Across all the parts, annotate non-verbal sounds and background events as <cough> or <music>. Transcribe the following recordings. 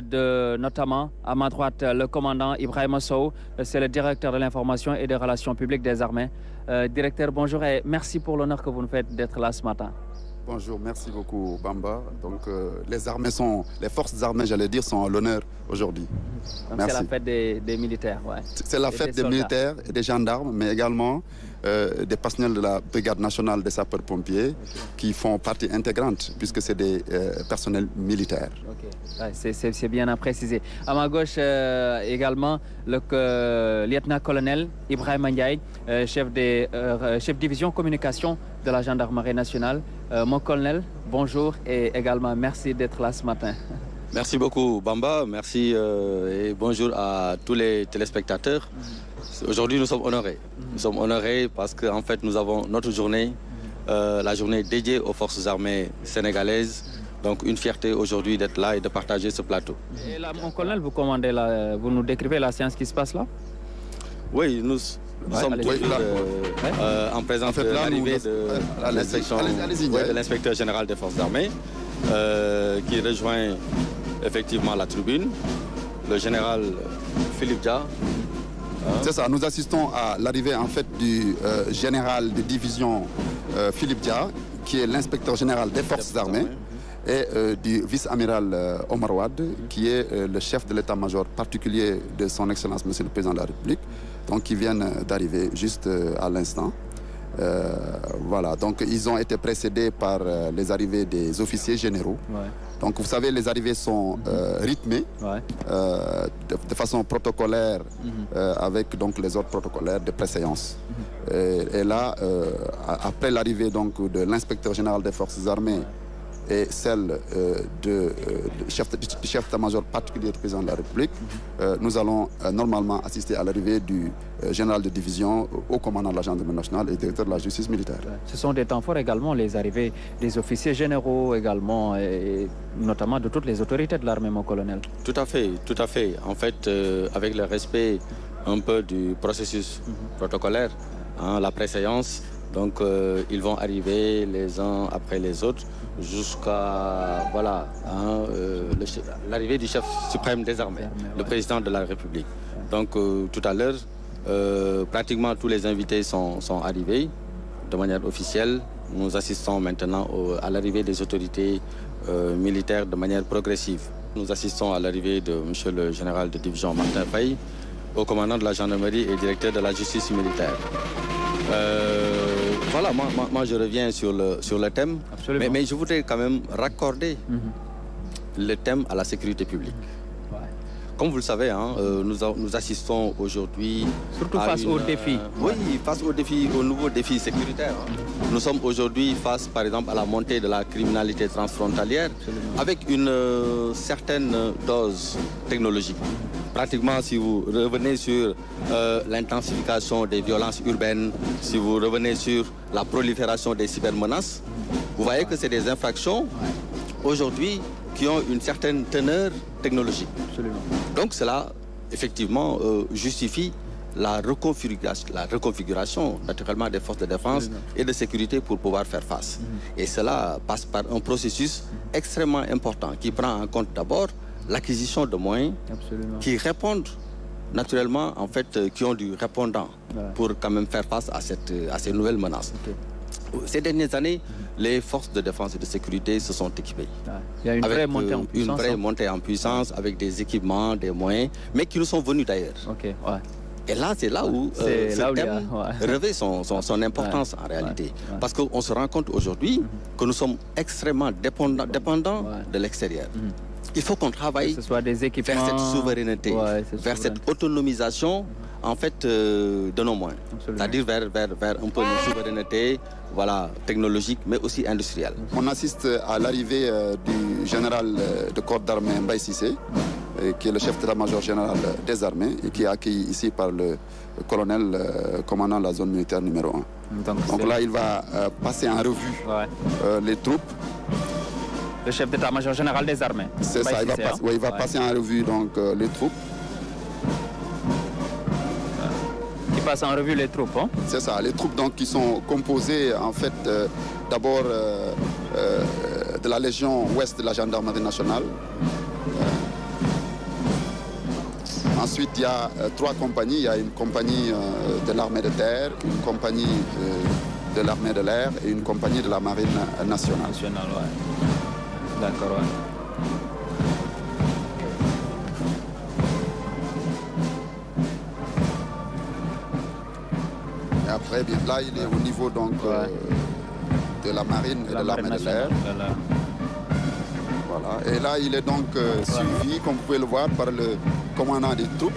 de, notamment à ma droite le commandant Ibrahim Sow, c'est le directeur de l'information et des relations publiques des armées. Euh, directeur, bonjour et merci pour l'honneur que vous nous faites d'être là ce matin. Bonjour, merci beaucoup Bamba. Donc euh, les armées sont, les forces armées, j'allais dire, sont à l'honneur aujourd'hui. C'est la fête des, militaires, ouais. C'est la fête des, militaires et des gendarmes, mais également euh, des personnels de la brigade nationale des sapeurs-pompiers qui font partie intégrante puisque c'est des euh, personnels militaires. c'est bien à préciser. À ma gauche également le lieutenant-colonel Ibrahim Ndiaye, chef, des, chef division communication de la gendarmerie nationale. Euh, mon colonel, bonjour et également merci d'être là ce matin. Merci beaucoup Bamba, merci euh, et bonjour à tous les téléspectateurs. Aujourd'hui nous sommes honorés. Nous sommes honorés parce qu'en fait nous avons notre journée, euh, la journée dédiée aux forces armées sénégalaises. Donc une fierté aujourd'hui d'être là et de partager ce plateau. Et là, mon colonel, vous, commandez vous nous décrivez la séance qui se passe là? Oui, nous, nous sommes euh, en présence de l'arrivée de l'inspecteur général des forces armées euh, qui rejoint effectivement la tribune, le général Philippe Dia. Hein? C'est ça, nous assistons à l'arrivée en fait du euh, général de division Philippe Dia, qui est l'inspecteur général des forces armées et du vice-amiral Omar Wad, qui est le chef de l'état-major particulier de son Excellence Monsieur le Président de la République donc qui viennent d'arriver juste euh, à l'instant. Euh, voilà, donc ils ont été précédés par euh, les arrivées des officiers généraux. Donc vous savez, les arrivées sont rythmées de, façon protocolaire mhm. avec donc les ordres protocolaires de préséance. Mhm. et, là, après l'arrivée donc de l'inspecteur général des forces armées et celle euh, de, euh, chef, du chef d'état-major particulier du président de la République, euh, nous allons normalement assister à l'arrivée du général de division au commandant de la gendarmerie nationale et directeur de la justice militaire. Ce sont des temps forts également, les arrivées des officiers généraux également, et notamment de toutes les autorités de l'armée, mon colonel. Tout à fait, tout à fait. En fait, avec le respect un peu du processus mhm. protocolaire, hein, la préséance, donc ils vont arriver les uns après les autres jusqu'à voilà, hein, euh, l'arrivée du chef suprême des armées, le président de la République. Donc euh, tout à l'heure, euh, pratiquement tous les invités sont, sont, arrivés de manière officielle. Nous assistons maintenant à l'arrivée des autorités militaires de manière progressive. Nous assistons à l'arrivée de M. le général de division Martin Fay, au commandant de la gendarmerie et directeur de la justice militaire. Voilà, moi, je reviens sur le, sur le thème, mais, mais, je voudrais quand même raccorder mhm. le thème à la sécurité publique. Comme vous le savez, hein, euh, nous, nous, assistons aujourd'hui... Surtout face aux défis. Euh, oui, face aux défis, aux nouveaux défis sécuritaires. Nous sommes aujourd'hui face, par exemple, à la montée de la criminalité transfrontalière avec une euh, certaine dose technologique. Pratiquement, si vous revenez sur l'intensification des violences urbaines, si vous revenez sur la prolifération des cybermenaces, vous voyez que c'est des infractions aujourd'hui qui ont une certaine teneur technologique. Donc cela, effectivement, euh, justifie la reconfiguration, la reconfiguration naturellement des forces de défense et de sécurité pour pouvoir faire face. Mhm. Et cela passe par un processus extrêmement important qui prend en compte d'abord l'acquisition de moyens qui répondent naturellement, en fait, euh, qui ont du répondant pour quand même faire face à, cette, à ces nouvelles menaces. Ces dernières années, les forces de défense et de sécurité se sont équipées. Il y a une vraie montée en puissance. Une vraie hein. montée en puissance avec des équipements, des moyens, mais qui nous sont venus d'ailleurs. Et là, c'est là où euh, ce thème <laughs> revêt son, son, importance en réalité. Parce qu'on se rend compte aujourd'hui mhm. que nous sommes extrêmement dépendants, dépendants de l'extérieur. Mhm. Il faut qu'on travaille des vers cette souveraineté, vers cette autonomisation en fait euh, de nos moyens. C'est-à-dire vers, vers, vers, un peu une souveraineté voilà, technologique mais aussi industrielle. On assiste à l'arrivée euh, du général euh, de corps d'armée Mbaye Sissé, qui est le chef d'état-major général des armées et qui est accueilli ici par le colonel commandant la zone militaire numéro 1. Donc, là, il va passer en revue les troupes le chef d'état-major général des armées. C'est ça, il va, il va passer en revue donc, les troupes passe en revue les troupes. Hein. C'est ça, les troupes donc, qui sont composées en fait euh, d'abord euh, euh, de la Légion Ouest de la Gendarmerie nationale, Ensuite, il y a trois compagnies. Il y a une compagnie de l'armée de terre, une compagnie de l'armée de l'air et une compagnie de la marine nationale. Nationale, ouais. D'accord, ouais. Et après, bien, là, il est au niveau donc, euh, de la marine et La de l'armée de l'air. voilà. Et là, il est donc euh, suivi, comme vous pouvez le voir, par le commandant des troupes,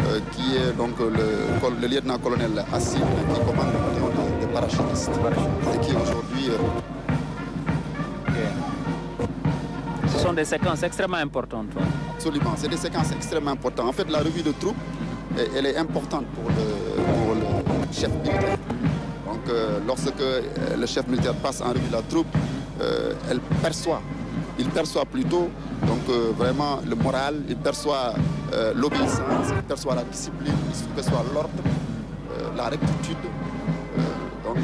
euh, qui est donc le, col- le lieutenant-colonel Assim, qui commande le bataillon des parachutistes, et qui aujourd'hui... des séquences extrêmement importantes. Absolument, c'est des séquences extrêmement importantes. En fait, la revue de troupes, elle est importante pour le, chef militaire. Donc, euh, lorsque euh, le chef militaire passe en revue la troupe, euh, elle perçoit, il perçoit plutôt donc, vraiment le moral, il perçoit l'obéissance, il perçoit la discipline, il perçoit l'ordre, la rectitude.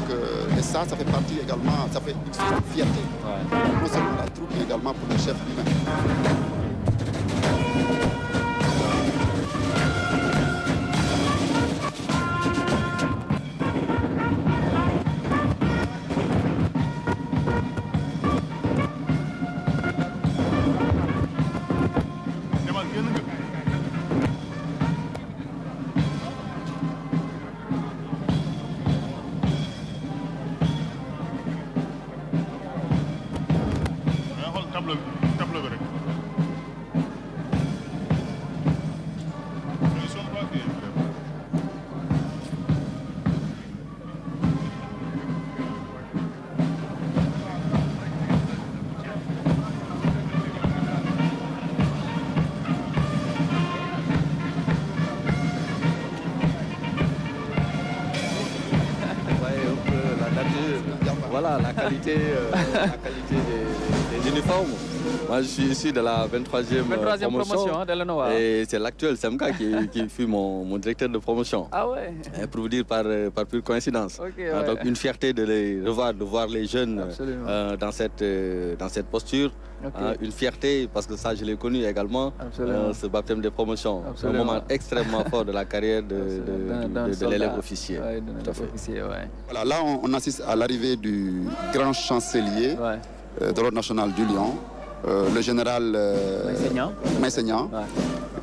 Donc, et ça, ça fait partie également, ça fait une fierté, Ouais. non seulement pour la troupe, mais également pour le chef lui-même. Qualité, euh, la <laughs> qualité des, des uniformes. Moi, je suis issu de la 23e, 23e promotion. promotion hein, de l'Enoa. Et c'est l'actuel Semka qui, qui fut mon, mon directeur de promotion. Ah ouais Et pour vous dire par, euh, par pure coïncidence. Ah, ouais. Donc une fierté de les revoir, de voir les jeunes euh, dans, cette, euh, dans cette posture. Hein, une fierté, parce que ça je l'ai connu également, Absolument. euh, ce baptême de promotion. C'est un Absolument. moment extrêmement fort de la carrière de, l'élève officier. Ouais, d'un Tout à élève fait. officier, ouais. Voilà, là, on, on assiste à l'arrivée du grand chancelier Ouais. euh, de l'Ordre national du Lion, euh, le général euh, Ouais.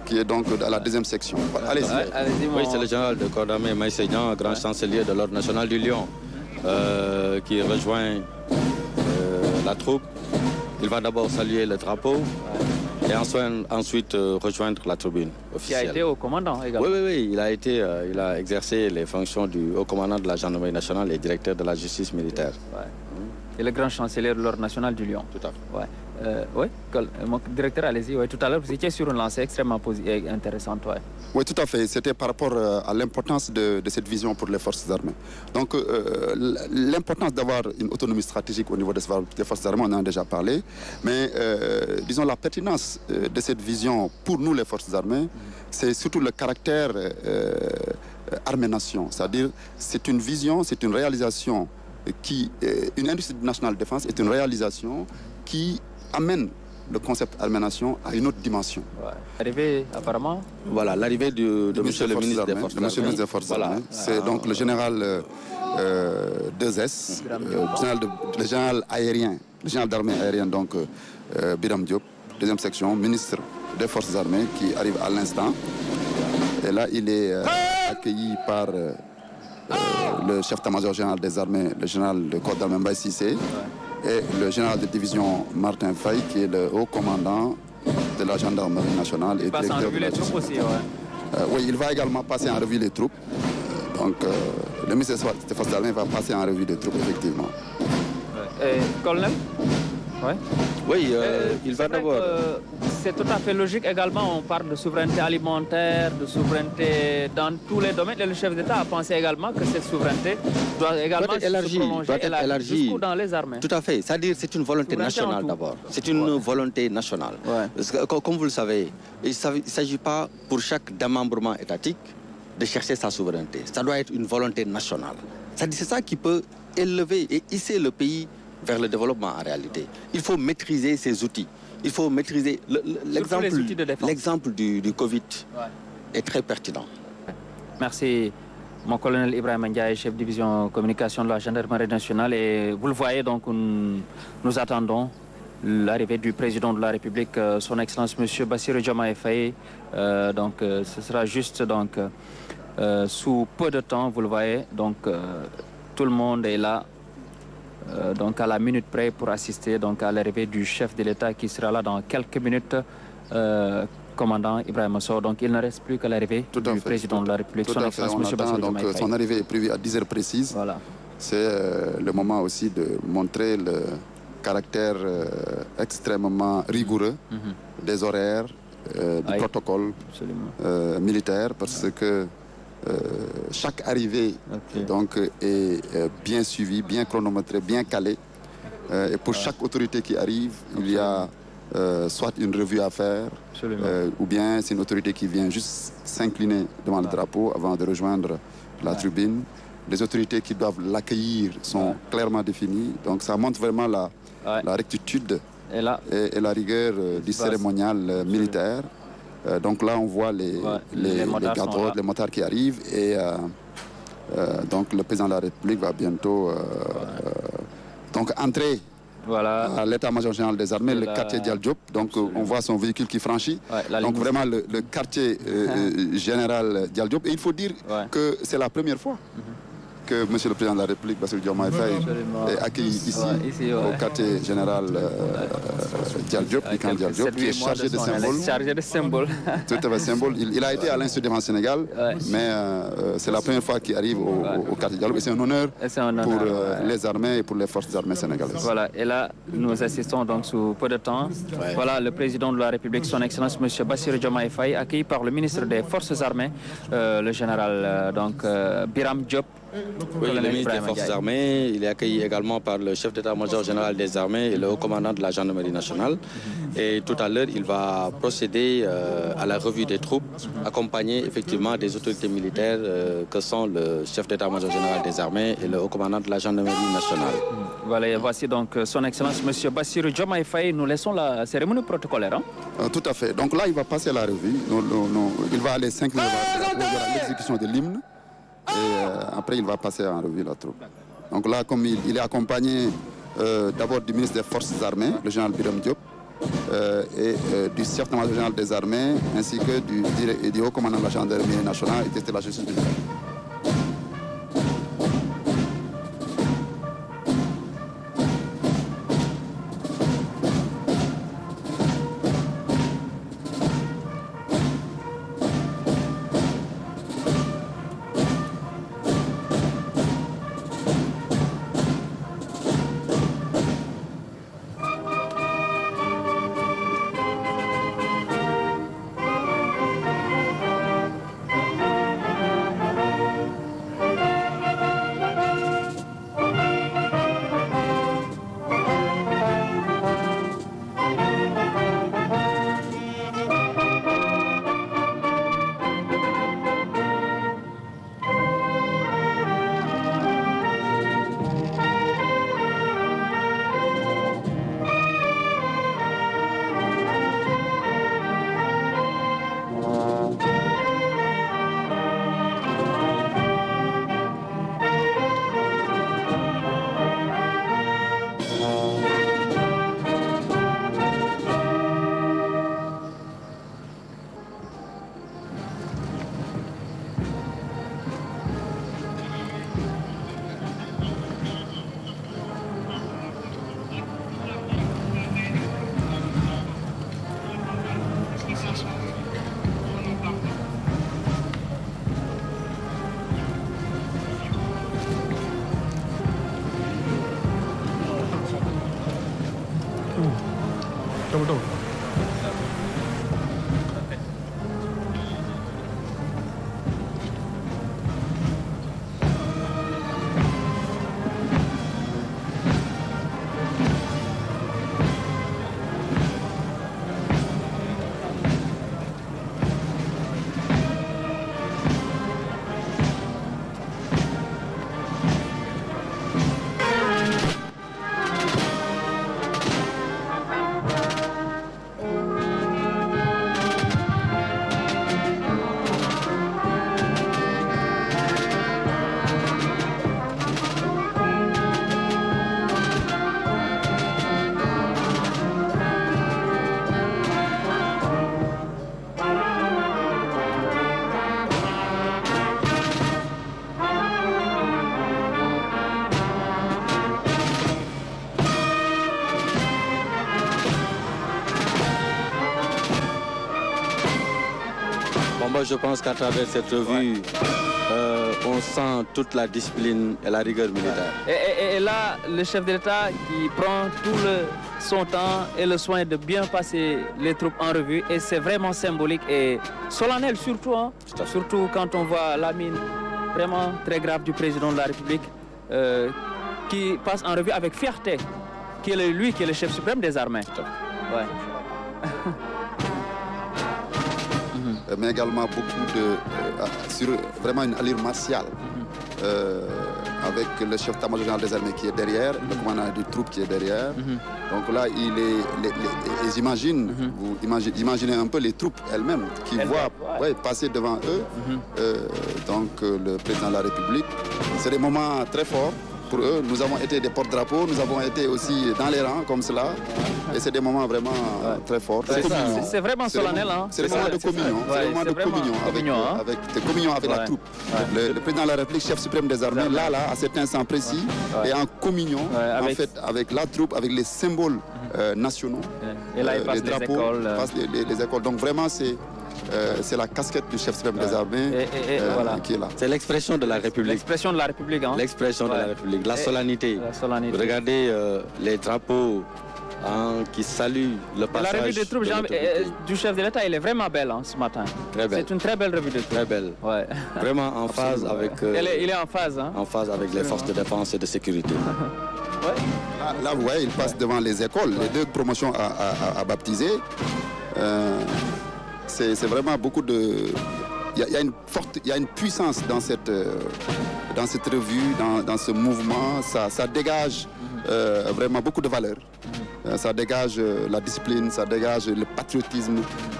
qui est donc à la deuxième section. Voilà, Allez-y. Ouais, allez-y, mon- Oui, c'est le général de corps d'armée Maïsegnan, grand chancelier de l'Ordre national du Lion, euh, qui rejoint euh, la troupe. Il va d'abord saluer le drapeau et ensuite, ensuite, euh, rejoindre la tribune qui a officielle. été au commandant également. Oui, oui, oui, il a, été, euh, il a exercé les fonctions du haut commandant de la gendarmerie nationale et directeur de la justice militaire. Ouais. Et le grand chancelier de l'Ordre national du Lion. Tout à fait. Ouais. Euh, oui, euh, mon directeur, allez-y. Ouais, tout à l'heure, vous étiez sur une lancée extrêmement intéressante. Ouais. Oui, tout à fait. C'était par rapport euh, à l'importance de, cette vision pour les forces armées. Donc, euh, l'importance d'avoir une autonomie stratégique au niveau des, forces armées, on en a déjà parlé. Mais, euh, disons, la pertinence euh, de cette vision pour nous, les forces armées, c'est surtout le caractère euh, armée-nation. C'est-à-dire, c'est une vision, c'est une réalisation qui, euh, une industrie nationale de défense est une réalisation qui amène le concept armée-nation à une autre dimension. Ouais. Arrivé apparemment. Voilà, l'arrivée du- de monsieur le ministre des armées, Forces de armées. Forces Voilà. C'est donc le général euh, euh, 2S, euh, le, général de- le général aérien, le général d'armée aérienne, donc euh, euh, Biram Diop, deuxième section, ministre des Forces armées, qui arrive à l'instant. Et là, il est euh, accueilli par euh, euh, le chef d'état-major général des armées, le général de corps d'armée Mbaye Sissé, et le général de division Martin Faye, qui est le haut commandant de la gendarmerie nationale et Il passe en directeur revue de la les troupes justice. aussi. Ouais. Euh, oui, il va également passer en revue les troupes. Euh, Donc, euh, le ministre Forces armées va passer en revue les troupes, effectivement. Et, colonel? Ouais. Oui, euh, Euh, il va d'abord. que C'est tout à fait logique également. On parle de souveraineté alimentaire, de souveraineté dans tous les domaines. Et le chef d'État a pensé également que cette souveraineté doit également Doit être se élargie, prolonger doit être élargie dans les armées. Tout à fait. C'est-à-dire c'est une volonté nationale d'abord. C'est une Ouais. volonté nationale. Ouais. Parce que, co- comme vous le savez, il ne s'agit pas pour chaque démembrement étatique de chercher sa souveraineté. Ça doit être une volonté nationale. C'est ça qui peut élever et hisser le pays vers le développement en réalité. Il faut maîtriser ces outils. Il faut maîtriser le- le- l'exemple du, du Covid. Ouais. est très pertinent. Merci, mon colonel Ibrahim Ndiaye, chef de division communication de la gendarmerie nationale. Et vous le voyez, donc, nous, nous attendons l'arrivée du président de la République, euh, son Excellence Monsieur Bassirou Diomaye Faye. Euh, donc, euh, ce sera juste donc euh, sous peu de temps, vous le voyez. Donc, euh, tout le monde est là. Euh, donc à la minute près pour assister donc à l'arrivée du chef de l'État qui sera là dans quelques minutes, euh, commandant Ibrahim Sow. Donc il ne reste plus que l'arrivée du fait, président tout- de la République, son Excellence. Bassirou Donc, arrivée est prévue à 10 heures précises. Voilà. C'est euh, le moment aussi de montrer le caractère extrêmement rigoureux Mhm. des horaires, du protocole militaire, parce que chaque arrivée donc, est euh, bien suivie, bien chronométrée, bien calée. Euh, et pour chaque autorité qui arrive, il y a euh, soit une revue à faire, euh, ou bien c'est une autorité qui vient juste s'incliner devant le drapeau avant de rejoindre la tribune. Les autorités qui doivent l'accueillir sont clairement définies. Donc ça montre vraiment la, rectitude Et là, et, et la rigueur euh, du cérémonial euh, militaire. Euh, donc là, on voit les, Ouais, les, les motards là. les motards qui arrivent. Et euh, euh, donc le président de la République va bientôt donc entrer voilà. à l'état-major général des armées, De le la- quartier Dial Diop. Donc on voit son véhicule qui franchit. Ouais, Donc vraiment le, le quartier <laughs> euh, général Dial Diop. Et il faut dire Ouais. que c'est la première fois que Monsieur le Président de la République, Bassirou Diomaye Faye, est accueilli ici, Ouais, ici, ouais. au quartier général euh, euh, du qui est chargé de symboles. Chargé de symboles. <laughs> Tout à fait symbole. Il, il a été à l'Institut devant Sénégal, Ouais. mais euh, euh, c'est la première fois qu'il arrive au, quartier Dial Diop. Et c'est un honneur un pour euh, ouais. les armées et pour les forces armées sénégalaises. Voilà, et là, nous assistons donc sous peu de temps. Voilà, le président de la République, son Excellence M. Bassirou Diomaye Faye, accueilli par le ministre des Forces armées, euh, le général euh, donc, euh, Biram Diop. Oui, le ministre des Forces armées, il est accueilli également par le chef d'état-major général des armées et le haut commandant de la gendarmerie nationale. Et tout à l'heure, il va procéder euh, à la revue des troupes, accompagné effectivement des autorités militaires euh, que sont le chef d'état-major général des armées et le haut commandant de la gendarmerie nationale. Voilà, et voici donc euh, son Excellence M. Bassirou Diomaye Faye. Nous laissons la cérémonie protocolaire. hein. Euh, tout à fait. Donc là, il va passer la revue. Nous- nous- nous- il va aller s'incliner devant- devant l'exécution de l'hymne. Et euh, après, il va passer en revue la troupe. Donc là, comme il, est accompagné euh, d'abord du ministre des Forces armées, le général Biram Diop, euh, et du chef d'état-major général des armées, ainsi que du, du haut commandant de la gendarmerie nationale et de la justice militaire. Thank you. Je pense qu'à travers cette revue, euh, on sent toute la discipline et la rigueur militaire. Et, et- et là, le chef de l'État qui prend tout le, son temps et le soin de bien passer les troupes en revue. Et c'est vraiment symbolique et solennel surtout. hein. Surtout quand on voit la mine vraiment très grave du président de la République euh, qui passe en revue avec fierté, qui est lui qui est le chef suprême des armées. Ouais. <laughs> Euh, mais également beaucoup de. euh, sur vraiment une allure martiale. Euh, avec le chef d'état-major général des armées qui est derrière, le commandant des troupes qui est derrière. Donc là, il est, les, les- ils imaginent, vous imaginez, imaginez un peu les troupes elles-mêmes qui voient ouais. ouais, passer devant eux euh, donc euh, le président de la République. C'est des moments très forts pour eux. Nous avons été des porte-drapeaux, nous avons été aussi dans les rangs comme cela. Et c'est des moments vraiment euh, très forts. C'est vraiment solennel, hein. C'est des moments ça, de communion. C'est des moments de communion avec, communion, hein. avec, de communion avec Ouais. la troupe. Ouais. Le, le président de la République, chef suprême des armées, là, là, à cet instant précis, Ouais. est en communion Ouais, en avec- fait, avec la troupe, avec les symboles euh, nationaux. Et là, il euh, passe les les drapeaux, écoles. euh, passe les, les- les écoles. Donc vraiment, c'est euh, c'est la casquette du chef suprême des armées Et- et- et euh, voilà. qui est là. C'est l'expression de la République. L'expression de la République. Hein. L'expression de Ouais. la République, la solennité. La solennité. Regardez euh, les drapeaux hein, qui saluent le La passage. revue des troupes de Jean- euh, du chef de l'État, elle est vraiment belle hein, ce matin. Très belle. C'est une très belle revue de troupes. Très belle. Ouais. Vraiment en <laughs> phase avec, euh, Elle est- il est en phase. Hein. en phase avec les forces de défense et de sécurité. <laughs> Ouais. Là, là, vous voyez, il passe devant les écoles, les deux promotions à, à- à- à baptiser. C'est c'est vraiment beaucoup de. Il y, a- il y a une forte, il y a une puissance dans cette, euh, dans cette revue, dans, dans ce mouvement. Ça, ça dégage euh, vraiment beaucoup de valeurs. Euh, ça dégage euh, la discipline, ça dégage le patriotisme,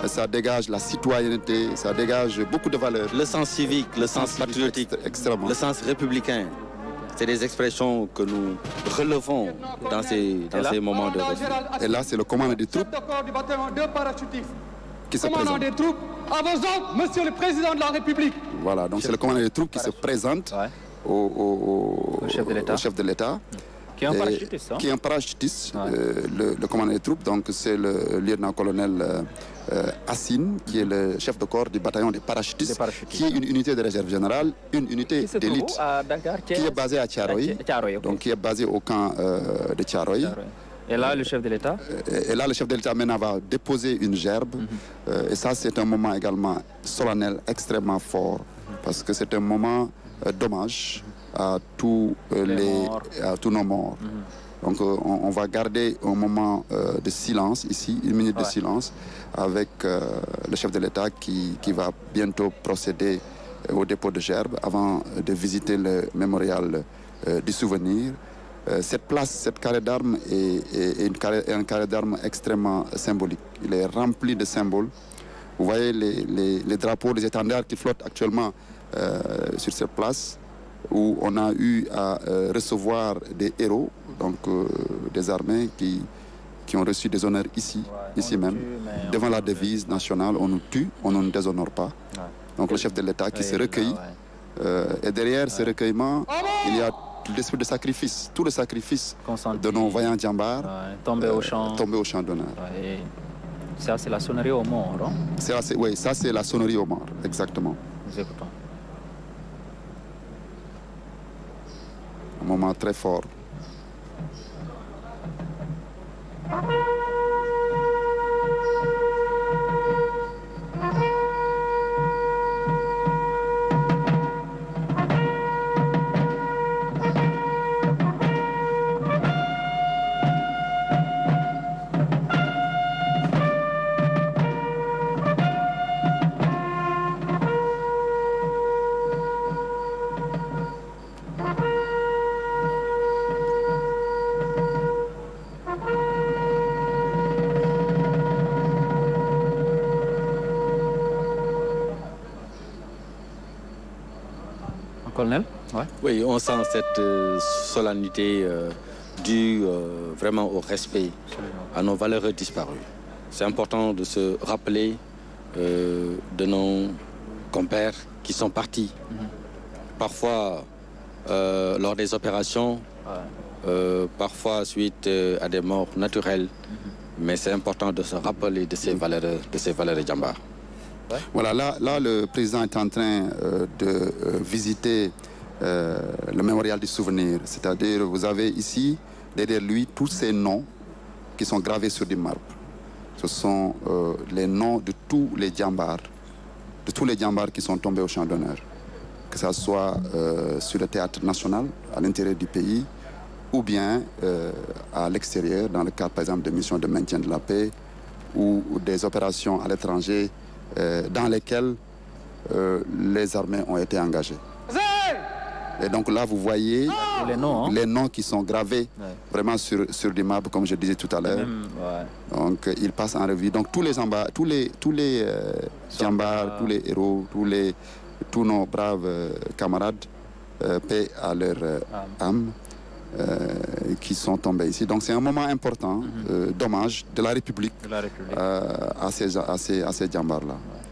ça dégage la citoyenneté, ça dégage beaucoup de valeurs. Le sens civique, le sens patriotique, extrêmement. le sens républicain, c'est des expressions que nous relevons dans ces, dans là? ces moments de. Et là, c'est le commandant des troupes Qui se Commandant présente. des troupes, à vos ordres, Monsieur le Président de la République. Voilà, donc c'est le commandant des troupes qui se présente Ouais. au, au- au- Au chef de l'État. Qui est un parachutiste. hein. Qui est un parachutiste, Ouais. euh, le, le commandant des troupes. Donc c'est le lieutenant-colonel euh, euh, Assine, qui est le chef de corps du bataillon des parachutistes, Des parachutistes. qui est une unité de réserve générale, une unité d'élite, qui est basée à Tiaroy, donc qui est basée au camp euh, de Tiaroy. Et là, le chef de l'État Et, là, le chef de l'État maintenant va déposer une gerbe. Mhm. Euh, et ça, c'est un moment également solennel, extrêmement fort, parce que c'est un moment euh, d'hommage à tous euh, Les. Mhm. à tous nos morts. Donc, euh, on, on va garder un moment euh, de silence ici, une minute de silence, avec euh, le chef de l'État qui, qui va bientôt procéder au dépôt de gerbe avant de visiter le mémorial du souvenir. Euh, cette place, cette carré d'armes est, est- est une carré- est un carré d'armes extrêmement symbolique. Il est rempli de symboles. Vous voyez les, les- les drapeaux, les étendards qui flottent actuellement euh, sur cette place où on a eu à euh, recevoir des héros, donc euh, des armées qui, qui ont reçu des honneurs ici, ici même, tue, devant la devise nationale, on nous tue, on ne nous déshonore pas. Donc le chef de l'État qui Ouais, se recueille ouais. euh, et derrière ce recueillement, il y a l'esprit de sacrifice, tout le sacrifice Consenti. de nos voyants djambars Ouais, Tombé au champ. tombés au champ d'honneur. Ouais, Ça, c'est la sonnerie au mort. hein? Assez- Oui, ça c'est la sonnerie au mort, exactement. Nous écoutons. Un moment très fort. Ouais. Oui, on sent cette euh, solennité euh, due euh, vraiment au respect à nos valeurs disparues. C'est important de se rappeler euh, de nos compères qui sont partis. Parfois euh, lors des opérations, euh, parfois suite euh, à des morts naturelles. Mais c'est important de se rappeler de ces valeurs, de ces valeurs de Djambar. Voilà, là, là, le président est en train euh, de euh, visiter euh, le mémorial du souvenir. C'est-à-dire, vous avez ici, derrière lui, tous ces noms qui sont gravés sur du marbre. Ce sont euh, les noms de tous les djambars, de tous les djambars qui sont tombés au champ d'honneur. Que ce soit euh, sur le théâtre national, à l'intérieur du pays, ou bien à l'extérieur, dans le cadre, par exemple, de missions de maintien de la paix ou, des opérations à l'étranger dans lesquelles les armées ont été engagées. Et donc là, vous voyez les noms, hein. les noms qui sont gravés Ouais. vraiment sur, sur du marbre, comme je disais tout à l'heure. Ouais. Donc, euh, il passe en revue. Donc, tous les amba- tous les, tous les euh, tous les héros, tous, les, tous nos braves euh, camarades, euh, paix à leur euh, âme, qui sont tombés ici. Donc, c'est un moment important, euh, d'hommage de la République de la République. à ces, à ces, à ces. Ouais.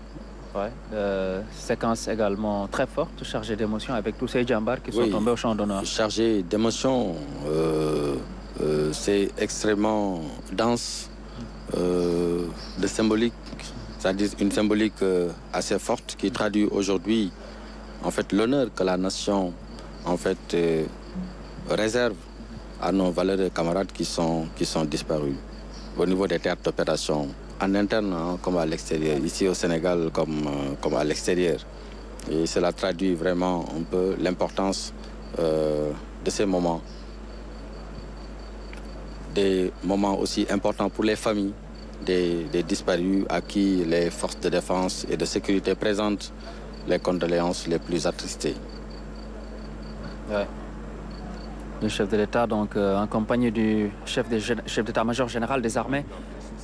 Euh, séquence également très forte, chargée d'émotions avec tous ces jambars qui sont tombés au champ d'honneur. chargé d'émotions. euh, euh, c'est extrêmement dense, de symbolique, c'est-à-dire une symbolique assez forte qui traduit aujourd'hui en fait l'honneur que la nation en fait réserve à nos valeureux camarades qui sont qui sont disparus au niveau des théâtres d'opération en interne hein, comme à l'extérieur, ici au Sénégal comme euh, comme à l'extérieur. Et cela traduit vraiment un peu l'importance euh, de ces moments. Des moments aussi importants pour les familles des, disparus à qui les forces de défense et de sécurité présentent les condoléances les plus attristées. Le chef de l'État, donc, euh, en compagnie du chef d'état-major général des armées,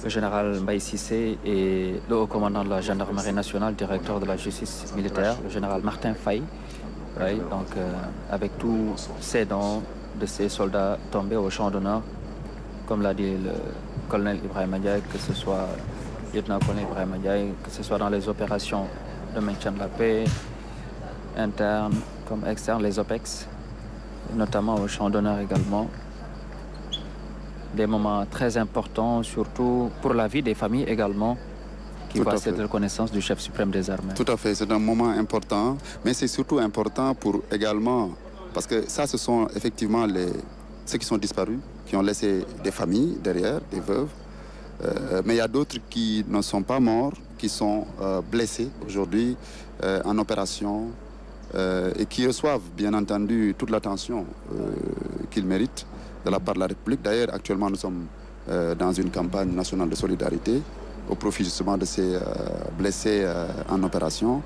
le général Mbaye Sissé, et le haut commandant de la gendarmerie nationale, directeur de la justice militaire, le général Martin Faye. Ouais, donc, euh, avec tous ces dons de ces soldats tombés au champ d'honneur, comme l'a dit le colonel Ibrahim Ndiaye, que ce soit lieutenant-colonel Ibrahim que ce soit dans les opérations de maintien de la paix, internes comme externes, les OPEX, notamment au champ d'honneur également. Des moments très importants, surtout pour la vie des familles également, qui Tout voient cette reconnaissance du chef suprême des armées. Tout à fait, c'est un moment important, mais c'est surtout important pour également, parce que ça, ce sont effectivement les, ceux qui sont disparus, qui ont laissé des familles derrière, des veuves, Euh, mais il y a d'autres qui ne sont pas morts, qui sont euh, blessés aujourd'hui euh, en opération et qui reçoivent bien entendu toute l'attention qu'ils méritent de la part de la République. D'ailleurs, actuellement, nous sommes euh, dans une campagne nationale de solidarité au profit justement de ces euh, blessés euh, en opération.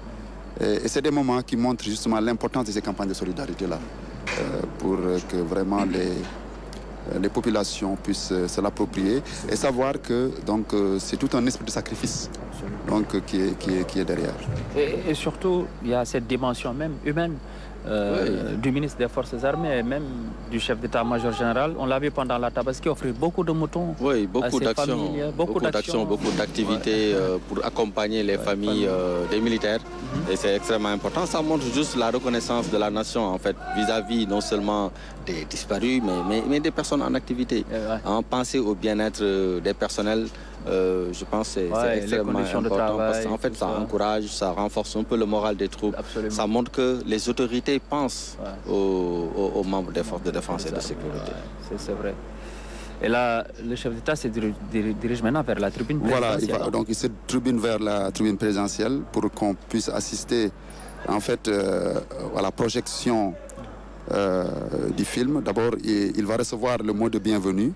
Et, c'est des moments qui montrent justement l'importance de ces campagnes de solidarité-là pour que vraiment les, les populations puissent se l'approprier et savoir que donc c'est tout un esprit de sacrifice donc, qui, est, qui, est, qui est derrière. Et surtout, il y a cette dimension même humaine euh, du ministre des Forces armées et même du chef d'état-major général. On l'a vu pendant la Tabaski offrir beaucoup de moutons. Oui, beaucoup d'actions, beaucoup d'actions, beaucoup d'activités euh, pour accompagner les familles euh, des militaires. Et c'est extrêmement important. Ça montre juste la reconnaissance de la nation, en fait, vis-à-vis non seulement des disparus, mais, mais, mais des personnes en activité. Euh, ouais. En penser au bien-être euh, des personnels, euh, je pense que c'est Ouais, extrêmement de important parce travail, qu'en fait, ça ça. encourage, ça renforce un peu le moral des troupes. Absolument. Ça montre que les autorités pensent Ouais. aux, aux- aux membres des forces de défense et de sécurité. Ouais, c'est- vrai. Et là, le chef d'État se diri- diri- dirige maintenant vers la tribune Voilà, il présidentielle. va, donc il se tribune vers la tribune présidentielle pour qu'on puisse assister en fait euh, à la projection du film. D'abord, il, va recevoir le mot de bienvenue.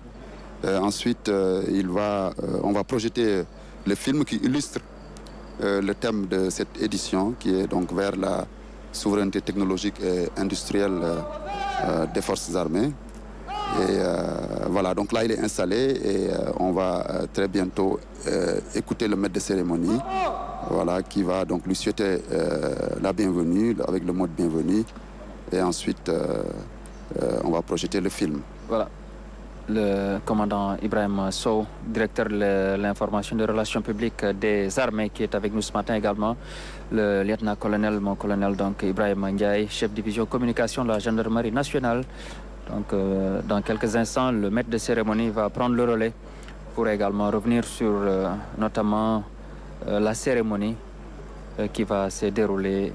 Euh, ensuite, euh, il va, euh, on va projeter le film qui illustre euh, le thème de cette édition, qui est donc vers la souveraineté technologique et industrielle euh, euh, des forces armées. Et euh, voilà, donc là, il est installé et euh, on va euh, très bientôt euh, écouter le maître de cérémonie, voilà, qui va donc lui souhaiter euh, la bienvenue avec le mot de bienvenue. Et ensuite, euh, euh, on va projeter le film. Voilà. Le commandant Ibrahim Sow, directeur de l'information des relations publiques des armées, qui est avec nous ce matin également. Le lieutenant-colonel, mon colonel, donc Ibrahim Ndiaye, chef division communication de la gendarmerie nationale. Donc, euh, dans quelques instants, le maître de cérémonie va prendre le relais pour également revenir sur notamment la cérémonie qui va se dérouler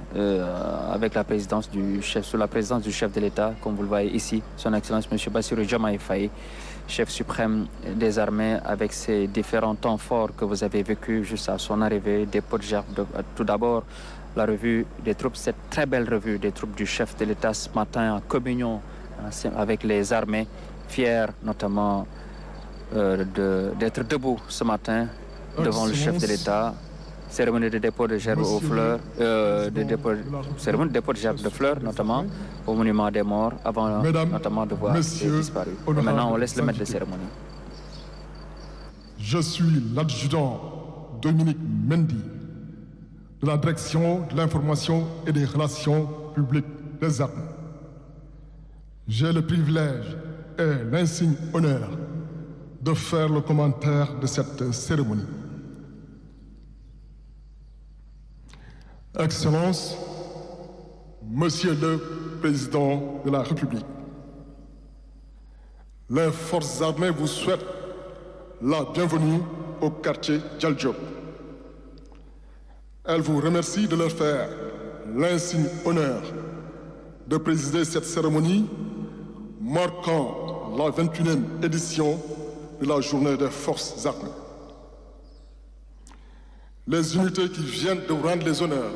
avec la présidence du chef, sous la présidence du chef de l'État, comme vous le voyez ici, son Excellence M. Bassirou Jamaï Faye, chef suprême des armées, avec ses différents temps forts que vous avez vécu juste à son arrivée, des pots de gerbe. tout d'abord, la revue des troupes, cette très belle revue des troupes du chef de l'État ce matin en communion avec les armées, fiers notamment d'être debout ce matin devant le chef de l'État. Cérémonie de dépôt de gerbes aux fleurs, euh, de dépôt, cérémonie de dépôt de gerbes de fleurs, notamment au monument des morts, avant notamment de voir les disparus. Et maintenant, on laisse le maître de cérémonie. Je suis l'adjudant Dominique Mendy de la direction de l'information et des relations publiques des armes. J'ai le privilège et l'insigne honneur de faire le commentaire de cette cérémonie. Excellence, Monsieur le Président de la République, les forces armées vous souhaitent la bienvenue au quartier Djaljob. Elles vous remercient de leur faire l'insigne honneur de présider cette cérémonie marquant la 21e édition de la journée des forces armées. Les unités qui viennent de rendre les honneurs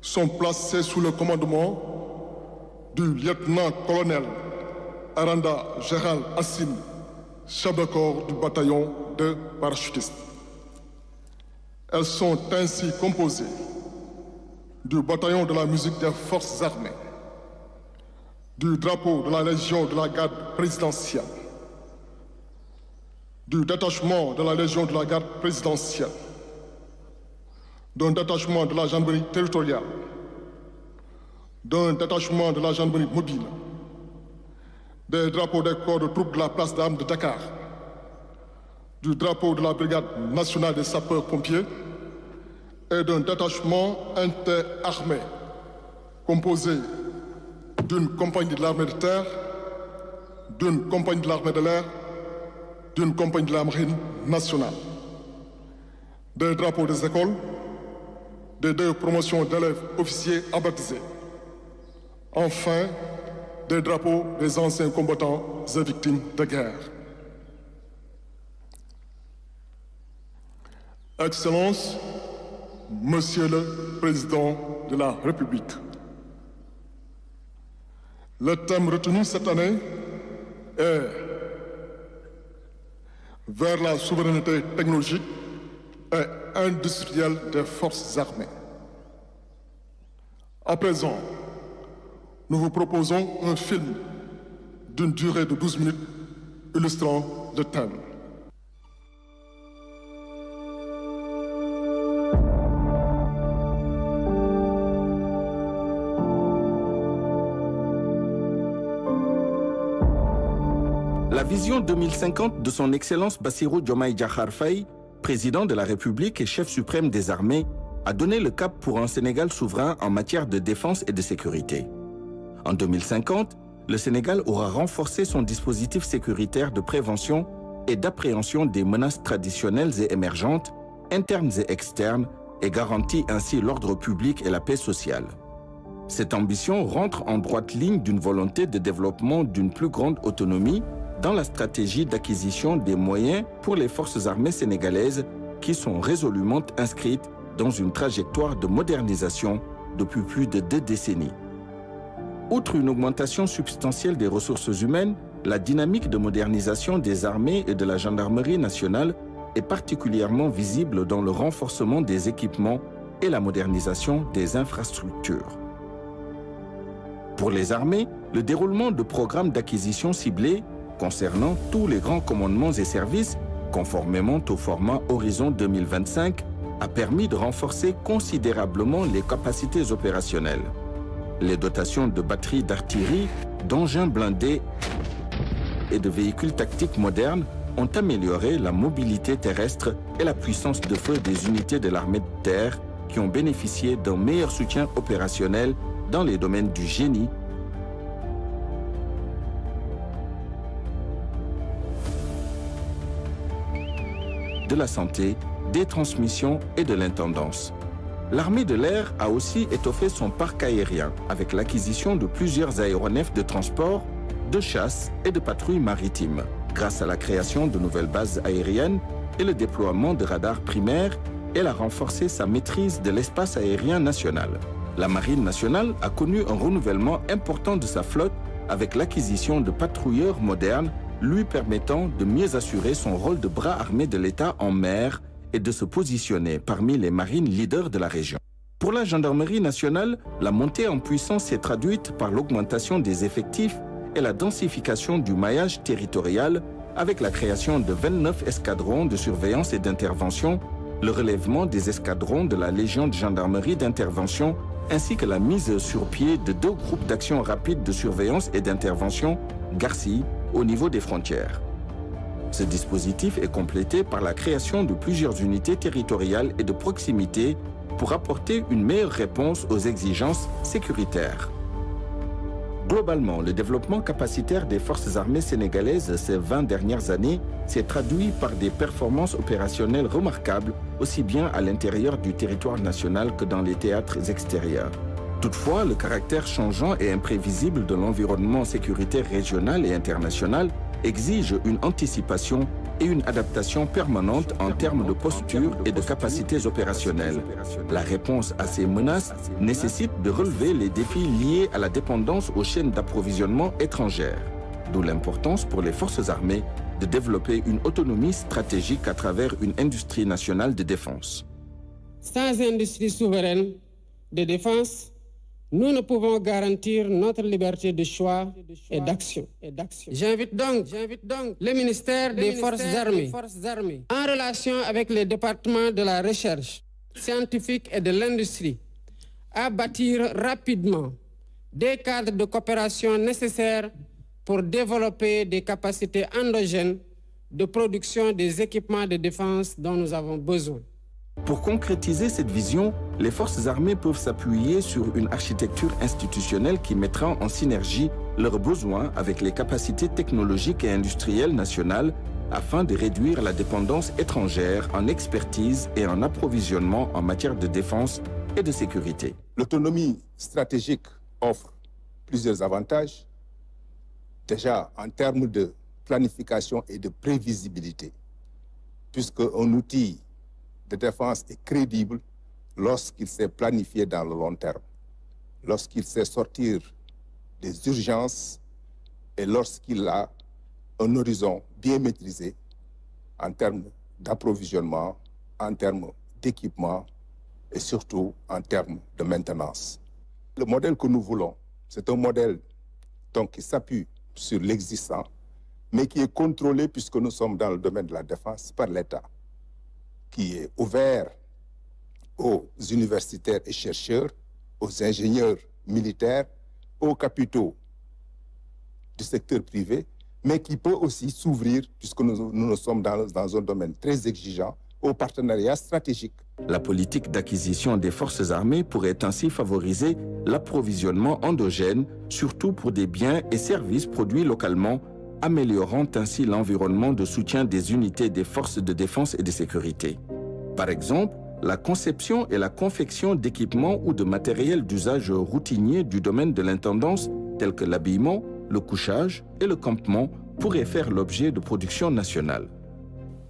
sont placées sous le commandement du lieutenant-colonel Aranda Gérald Assine, chef de corps du bataillon de parachutistes. Elles sont ainsi composées du bataillon de la musique des forces armées, du drapeau de la Légion de la garde présidentielle, du détachement de la Légion de la garde présidentielle, d'un détachement de la gendarmerie territoriale, d'un détachement de la gendarmerie mobile, des drapeaux des corps de troupes de la place d'armes de Dakar, du drapeau de la brigade nationale des sapeurs-pompiers et d'un détachement interarmé composé d'une compagnie de l'armée de terre, d'une compagnie de l'armée de l'air, d'une compagnie de la marine nationale, des drapeaux des écoles, des deux promotions d'élèves officiers abaptisés. Enfin, des drapeaux des anciens combattants et victimes de guerre. Excellences, Monsieur le Président de la République, le thème retenu cette année est vers la souveraineté technologique et industrielle des forces armées. À présent, nous vous proposons un film d'une durée de 12 minutes illustrant le thème. La vision 2050 de son Excellence Bassirou Diomaye Diakhar Faye, président de la République et chef suprême des armées, a donné le cap pour un Sénégal souverain en matière de défense et de sécurité. En 2050, le Sénégal aura renforcé son dispositif sécuritaire de prévention et d'appréhension des menaces traditionnelles et émergentes, internes et externes, et garantit ainsi l'ordre public et la paix sociale. Cette ambition rentre en droite ligne d'une volonté de développement d'une plus grande autonomie dans la stratégie d'acquisition des moyens pour les forces armées sénégalaises qui sont résolument inscrites dans une trajectoire de modernisation depuis plus de deux décennies. Outre une augmentation substantielle des ressources humaines, la dynamique de modernisation des armées et de la gendarmerie nationale est particulièrement visible dans le renforcement des équipements et la modernisation des infrastructures. Pour les armées, le déroulement de programmes d'acquisition ciblés concernant tous les grands commandements et services, conformément au format Horizon 2025, a permis de renforcer considérablement les capacités opérationnelles. Les dotations de batteries d'artillerie, d'engins blindés et de véhicules tactiques modernes ont amélioré la mobilité terrestre et la puissance de feu des unités de l'armée de terre qui ont bénéficié d'un meilleur soutien opérationnel dans les domaines du génie, de la santé, des transmissions et de l'intendance. L'armée de l'air a aussi étoffé son parc aérien avec l'acquisition de plusieurs aéronefs de transport, de chasse et de patrouilles maritimes, grâce à la création de nouvelles bases aériennes et le déploiement de radars primaires, elle a renforcé sa maîtrise de l'espace aérien national. La Marine nationale a connu un renouvellement important de sa flotte avec l'acquisition de patrouilleurs modernes lui permettant de mieux assurer son rôle de bras armé de l'État en mer et de se positionner parmi les marines leaders de la région. Pour la gendarmerie nationale, la montée en puissance s'est traduite par l'augmentation des effectifs et la densification du maillage territorial avec la création de 29 escadrons de surveillance et d'intervention, le relèvement des escadrons de la Légion de gendarmerie d'intervention ainsi que la mise sur pied de deux groupes d'action rapide de surveillance et d'intervention, GARCI, au niveau des frontières. Ce dispositif est complété par la création de plusieurs unités territoriales et de proximité pour apporter une meilleure réponse aux exigences sécuritaires. Globalement, le développement capacitaire des forces armées sénégalaises ces 20 dernières années s'est traduit par des performances opérationnelles remarquables, aussi bien à l'intérieur du territoire national que dans les théâtres extérieurs. Toutefois, le caractère changeant et imprévisible de l'environnement sécuritaire régional et international exige une anticipation et une adaptation permanente en termes de posture et de capacités opérationnelles. La réponse à ces menaces nécessite de relever les défis liés à la dépendance aux chaînes d'approvisionnement étrangères, d'où l'importance pour les forces armées de développer une autonomie stratégique à travers une industrie nationale de défense. Sans industrie souveraine de défense, nous ne pouvons garantir notre liberté de choix et d'action. J'invite donc, le ministère des, Forces, armées, en relation avec les départements de la recherche scientifique et de l'industrie, à bâtir rapidement des cadres de coopération nécessaires pour développer des capacités endogènes de production des équipements de défense dont nous avons besoin. Pour concrétiser cette vision, les forces armées peuvent s'appuyer sur une architecture institutionnelle qui mettra en synergie leurs besoins avec les capacités technologiques et industrielles nationales afin de réduire la dépendance étrangère en expertise et en approvisionnement en matière de défense et de sécurité. L'autonomie stratégique offre plusieurs avantages. Déjà en termes de planification et de prévisibilité, puisque un outil de défense est crédible lorsqu'il sait planifier dans le long terme, lorsqu'il sait sortir des urgences et lorsqu'il a un horizon bien maîtrisé en termes d'approvisionnement, en termes d'équipement et surtout en termes de maintenance. Le modèle que nous voulons, c'est un modèle donc, qui s'appuie sur l'existant, mais qui est contrôlé, puisque nous sommes dans le domaine de la défense, par l'État qui est ouvert aux universitaires et chercheurs, aux ingénieurs militaires, aux capitaux du secteur privé, mais qui peut aussi s'ouvrir, puisque nous, nous, sommes dans, dans un domaine très exigeant, aux partenariats stratégiques. La politique d'acquisition des forces armées pourrait ainsi favoriser l'approvisionnement endogène, surtout pour des biens et services produits localement améliorant ainsi l'environnement de soutien des unités des forces de défense et de sécurité. Par exemple, la conception et la confection d'équipements ou de matériel d'usage routinier du domaine de l'intendance, tels que l'habillement, le couchage et le campement, pourraient faire l'objet de production nationale.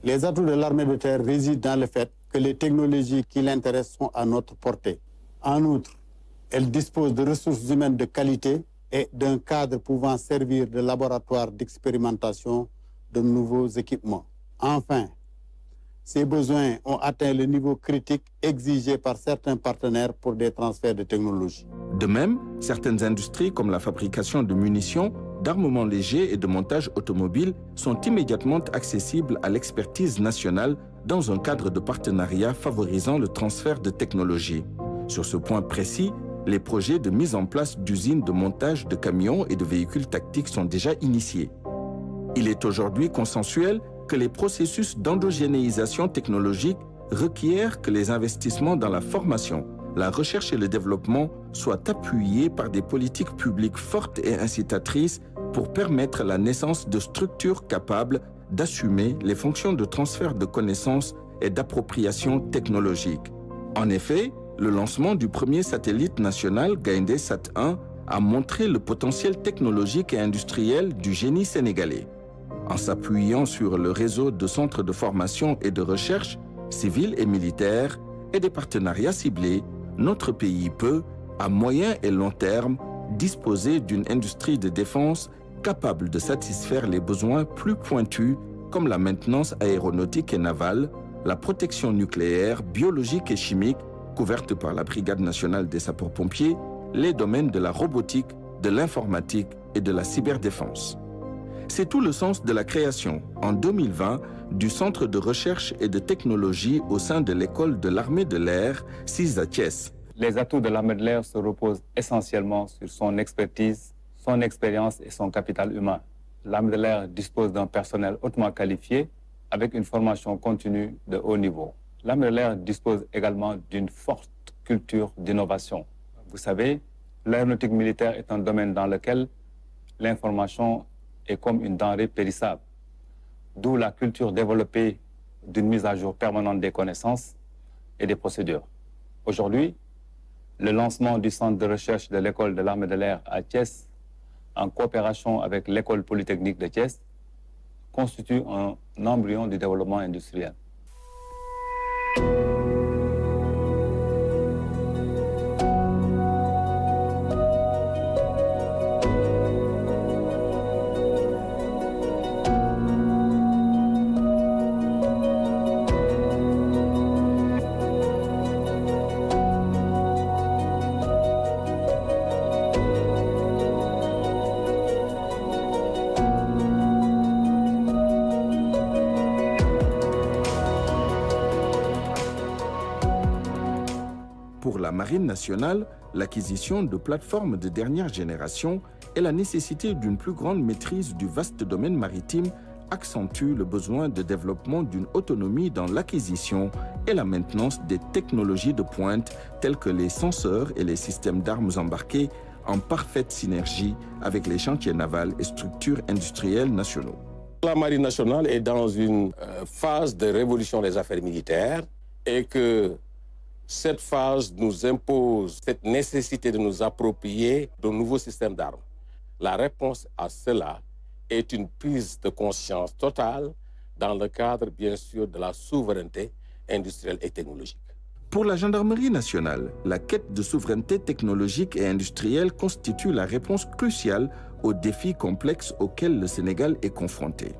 Les atouts de l'armée de terre résident dans le fait que les technologies qui l'intéressent sont à notre portée. En outre, elle dispose de ressources humaines de qualité et d'un cadre pouvant servir de laboratoire d'expérimentation de nouveaux équipements. Enfin, ces besoins ont atteint le niveau critique exigé par certains partenaires pour des transferts de technologie. De même, certaines industries comme la fabrication de munitions, d'armements légers et de montage automobile sont immédiatement accessibles à l'expertise nationale dans un cadre de partenariat favorisant le transfert de technologies. Sur ce point précis, les projets de mise en place d'usines de montage de camions et de véhicules tactiques sont déjà initiés. Il est aujourd'hui consensuel que les processus d'endogénéisation technologique requièrent que les investissements dans la formation, la recherche et le développement soient appuyés par des politiques publiques fortes et incitatrices pour permettre la naissance de structures capables d'assumer les fonctions de transfert de connaissances et d'appropriation technologique. En effet, le lancement du premier satellite national Gaïndé Sat 1 a montré le potentiel technologique et industriel du génie sénégalais. En s'appuyant sur le réseau de centres de formation et de recherche, civils et militaires, et des partenariats ciblés, notre pays peut, à moyen et long terme, disposer d'une industrie de défense capable de satisfaire les besoins plus pointus comme la maintenance aéronautique et navale, la protection nucléaire, biologique et chimique, couverte par la Brigade nationale des sapeurs-pompiers, les domaines de la robotique, de l'informatique et de la cyberdéfense. C'est tout le sens de la création, en 2020, du Centre de recherche et de technologie au sein de l'école de l'armée de l'air, CISA. Les atouts de l'armée de l'air se reposent essentiellement sur son expertise, son expérience et son capital humain. L'armée de l'air dispose d'un personnel hautement qualifié avec une formation continue de haut niveau. L'air dispose également d'une forte culture d'innovation. Vous savez, l'aéronautique militaire est un domaine dans lequel l'information est comme une denrée périssable, d'où la culture développée d'une mise à jour permanente des connaissances et des procédures. Aujourd'hui, le lancement du centre de recherche de l'école de l'armée de l'air à Thiès, en coopération avec l'école polytechnique de Thiès, constitue un embryon du développement industriel. Pour Marine nationale, l'acquisition de plateformes de dernière génération et la nécessité d'une plus grande maîtrise du vaste domaine maritime accentuent le besoin de développement d'une autonomie dans l'acquisition et la maintenance des technologies de pointe telles que les senseurs et les systèmes d'armes embarqués en parfaite synergie avec les chantiers navals et structures industrielles nationaux. La Marine nationale est dans une euh, phase de révolution des affaires militaires et que cette phase nous impose cette nécessité de nous approprier de nouveaux systèmes d'armes. La réponse à cela est une prise de conscience totale dans le cadre, bien sûr, de la souveraineté industrielle et technologique. Pour la gendarmerie nationale, la quête de souveraineté technologique et industrielle constitue la réponse cruciale aux défis complexes auxquels le Sénégal est confronté.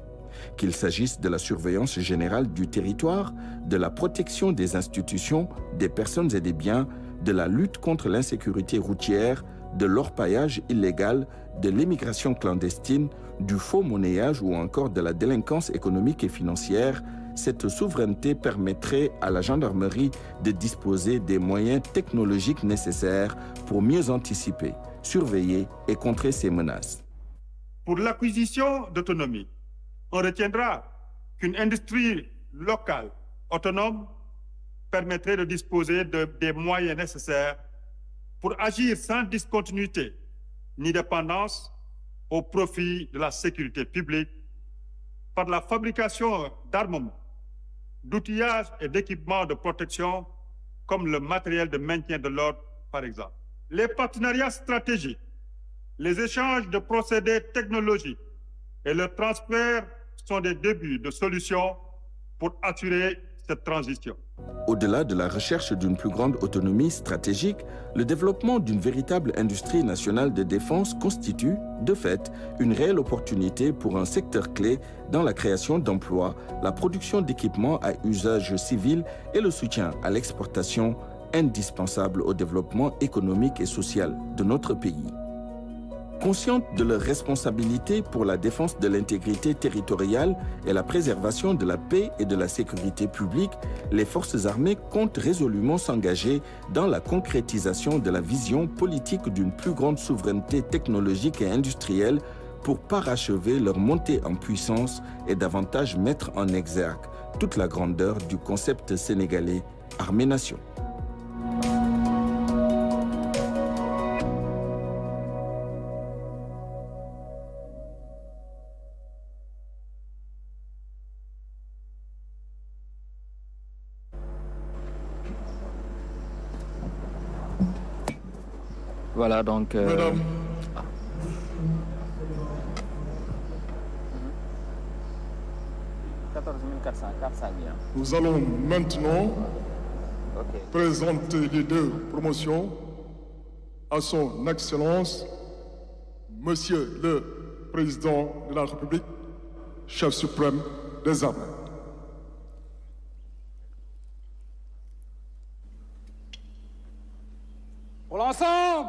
Qu'il s'agisse de la surveillance générale du territoire, de la protection des institutions, des personnes et des biens, de la lutte contre l'insécurité routière, de l'orpaillage illégal, de l'immigration clandestine, du faux monnayage ou encore de la délinquance économique et financière, cette souveraineté permettrait à la gendarmerie de disposer des moyens technologiques nécessaires pour mieux anticiper, surveiller et contrer ces menaces. Pour l'acquisition d'autonomie, on retiendra qu'une industrie locale autonome permettrait de disposer de, des moyens nécessaires pour agir sans discontinuité ni dépendance au profit de la sécurité publique par la fabrication d'armements, d'outillages et d'équipements de protection comme le matériel de maintien de l'ordre, par exemple. Les partenariats stratégiques, les échanges de procédés technologiques et le transfert sont des débuts de solutions pour assurer cette transition. Au-delà de la recherche d'une plus grande autonomie stratégique, le développement d'une véritable industrie nationale de défense constitue, de fait, une réelle opportunité pour un secteur clé dans la création d'emplois, la production d'équipements à usage civil et le soutien à l'exportation indispensable au développement économique et social de notre pays. Conscientes de leur responsabilité pour la défense de l'intégrité territoriale et la préservation de la paix et de la sécurité publique, les forces armées comptent résolument s'engager dans la concrétisation de la vision politique d'une plus grande souveraineté technologique et industrielle pour parachever leur montée en puissance et davantage mettre en exergue toute la grandeur du concept sénégalais armée-nation. Donc. euh, Mesdames, nous allons maintenant présenter les deux promotions à son Excellence, Monsieur le Président de la République, chef suprême des armées. Pour l'ensemble,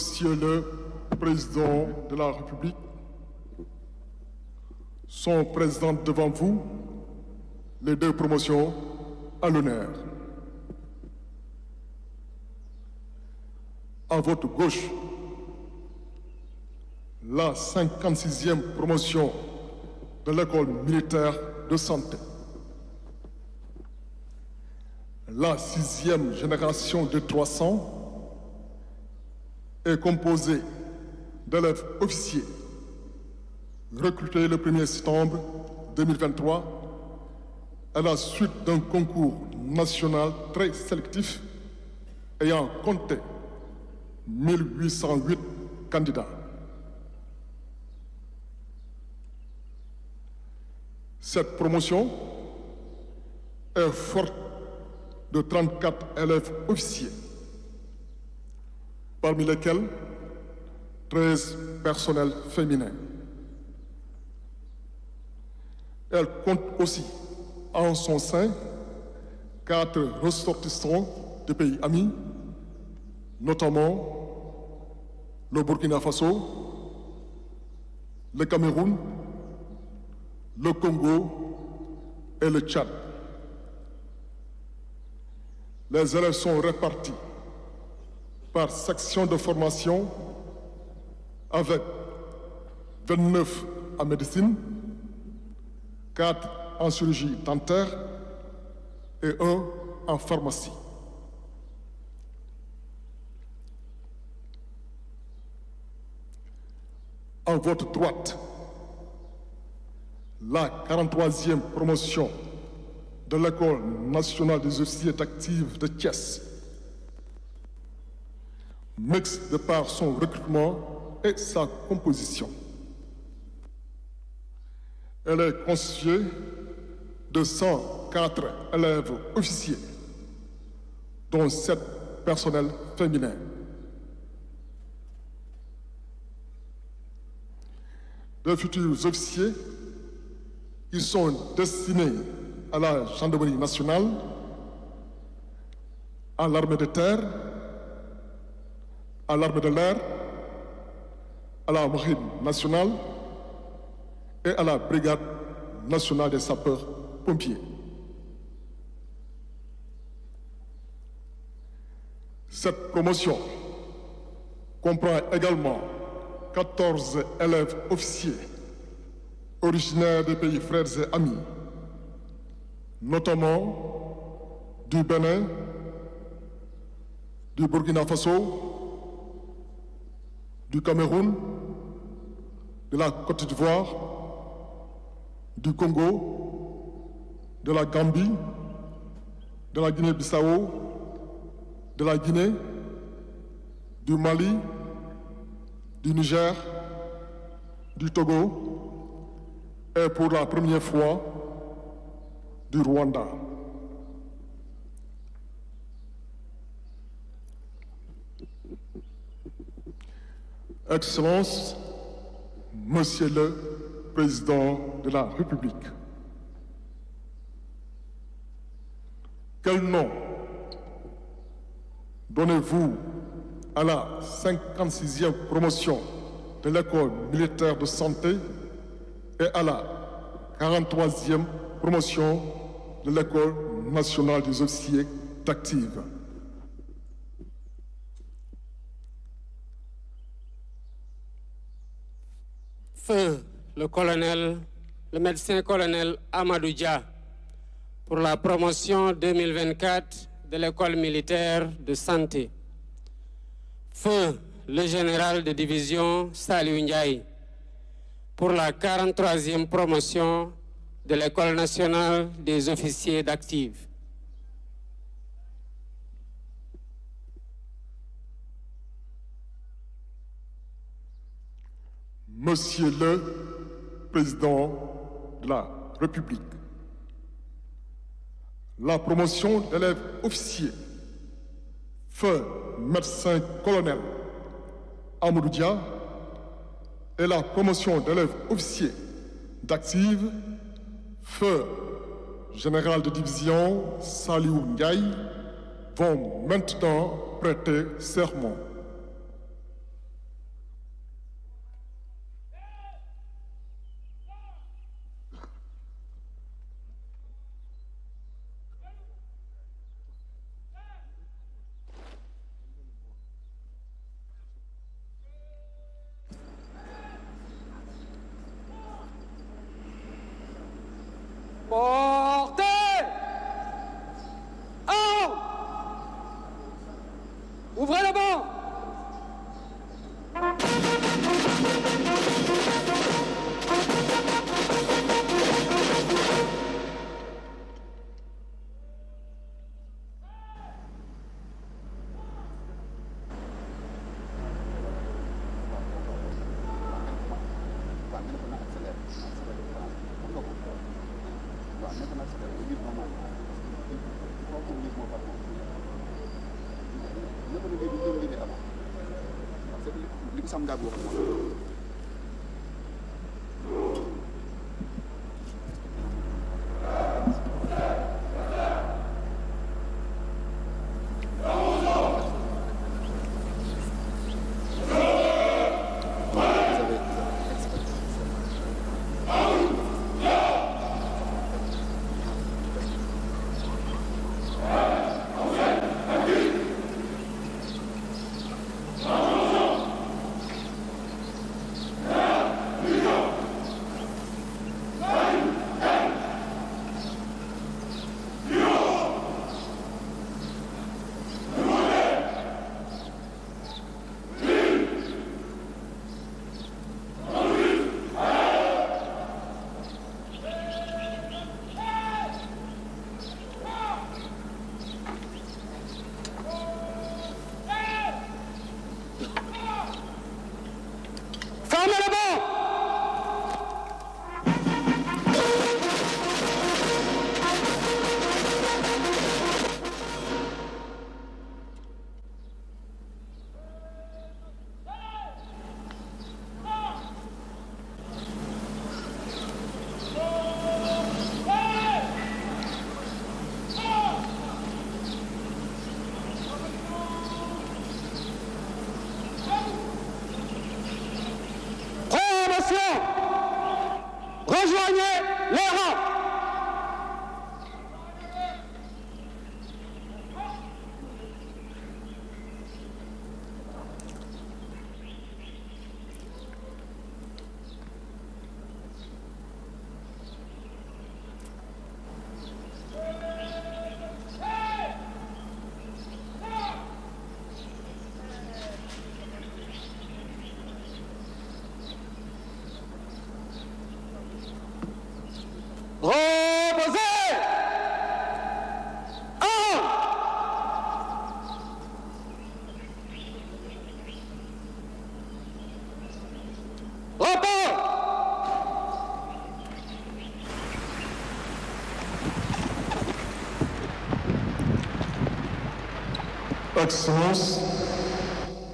Monsieur le Président de la République, sont présentes devant vous les deux promotions à l'honneur. À votre gauche, la 56e promotion de l'école militaire de santé. La sixième génération de 300 est composée d'élèves officiers recrutés le 1er septembre 2023 à la suite d'un concours national très sélectif ayant compté 1808 candidats. Cette promotion est forte de 34 élèves officiers parmi lesquels 13 personnels féminins. Elle compte aussi en son sein quatre ressortissants de pays amis, notamment le Burkina Faso, le Cameroun, le Congo et le Tchad. Les élèves sont répartis par section de formation avec 29 en médecine, 4 en chirurgie dentaire et 1 en pharmacie. À votre droite, la 43e promotion de l'École nationale des officiers actifs de Thiès mixte de par son recrutement et sa composition. Elle est constituée de 104 élèves officiers, dont 7 personnels féminins. De futurs officiers, ils sont destinés à la gendarmerie nationale, à l'armée de terre, à l'armée de l'air, à la marine nationale et à la brigade nationale des sapeurs-pompiers. Cette promotion comprend également 14 élèves officiers originaires des pays frères et amis, notamment du Bénin, du Burkina Faso, du Cameroun, de la Côte d'Ivoire, du Congo, de la Gambie, de la Guinée-Bissau, de la Guinée, du Mali, du Niger, du Togo et pour la première fois du Rwanda. Excellence, Monsieur le Président de la République. Quel nom donnez-vous à la 56e promotion de l'école militaire de santé et à la 43e promotion de l'école nationale des officiers d'active Feu le colonel, le médecin colonel Amadou pour la promotion 2024 de l'école militaire de santé. Feu le général de division Saliou Ndiaye pour la 43e promotion de l'école nationale des officiers d'active. Monsieur le Président de la République, la promotion d'élèves officiers, feu médecin colonel Amadou Dia et la promotion d'élèves officiers d'active, feu général de division Saliou Ndiaye vont maintenant prêter serment.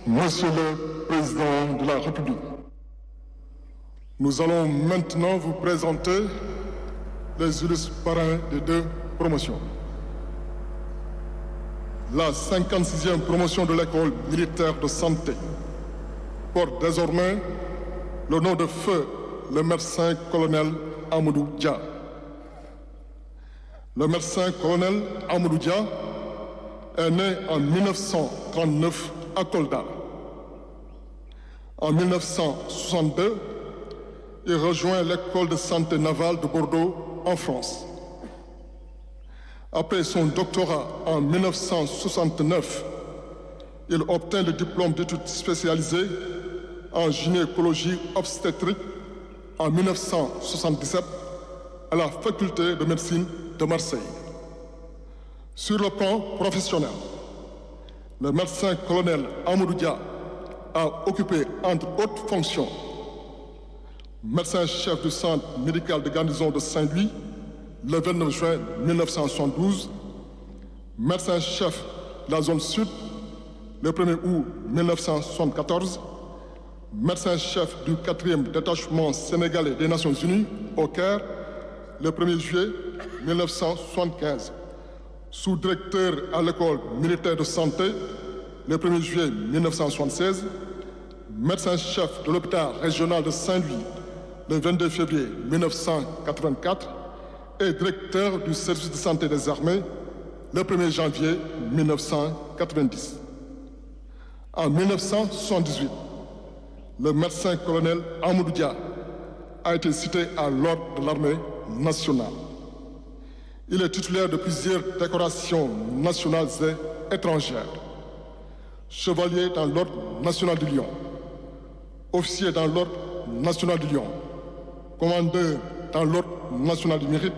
Monsieur le Président de la République, Nous allons maintenant vous présenter les illustres parrains des deux promotions. La 56e promotion de l'école militaire de santé porte désormais le nom de feu le médecin colonel Amadou Dia. Le médecin colonel Amadou Dia est né en 1939 à Kolda. En 1962, il rejoint l'école de santé navale de Bordeaux en France. Après son doctorat en 1969, il obtint le diplôme d'études spécialisées en gynécologie obstétrique en 1977 à la faculté de médecine de Marseille. Sur le plan professionnel, le médecin colonel Amadou Dia a occupé entre autres fonctions médecin-chef du centre médical de garnison de Saint-Louis le 29 juin 1972, médecin-chef de la zone sud le 1er août 1974, médecin-chef du 4e détachement sénégalais des Nations Unies au Caire le 1er juillet 1975, sous-directeur à l'école militaire de santé le 1er juillet 1976, médecin-chef de l'hôpital régional de Saint-Louis le 22 février 1984 et directeur du service de santé des armées le 1er janvier 1990. En 1978, le médecin-colonel Amadou a été cité à l'ordre de l'armée nationale. Il est titulaire de plusieurs décorations nationales et étrangères. Chevalier dans l'ordre national du Lyon, officier dans l'ordre national du Lyon, commandeur dans l'ordre national du mérite,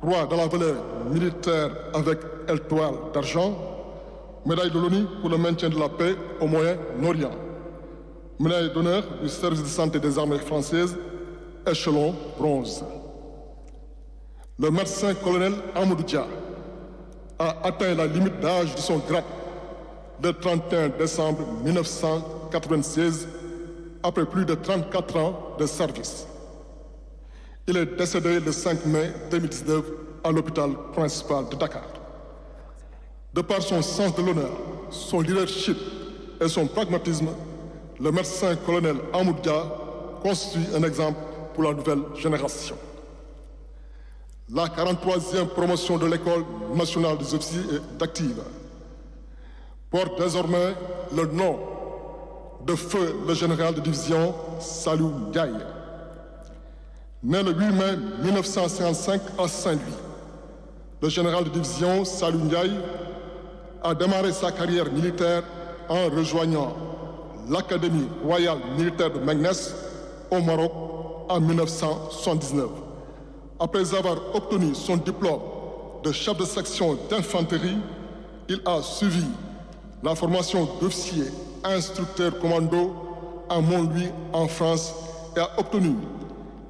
roi de la valeur militaire avec étoile d'argent, médaille de l'ONU pour le maintien de la paix au Moyen-Orient, médaille d'honneur du service de santé des armées françaises, échelon bronze. Le médecin colonel Amadou Dia a atteint la limite d'âge de son grade le 31 décembre 1996 après plus de 34 ans de service. Il est décédé le 5 mai 2019 à l'hôpital principal de Dakar. De par son sens de l'honneur, son leadership et son pragmatisme, le médecin colonel Amoudja constitue un exemple pour la nouvelle génération. La 43e promotion de l'École nationale des officiers d'active porte désormais le nom de feu le général de division Salou Ndiaye. Né le 8 mai 1955 à Saint-Louis, le général de division Salou Ndiaye a démarré sa carrière militaire en rejoignant l'Académie royale militaire de Magnès au Maroc en 1979. Après avoir obtenu son diplôme de chef de section d'infanterie, il a suivi la formation d'officier instructeur commando à Montlouis en France et a obtenu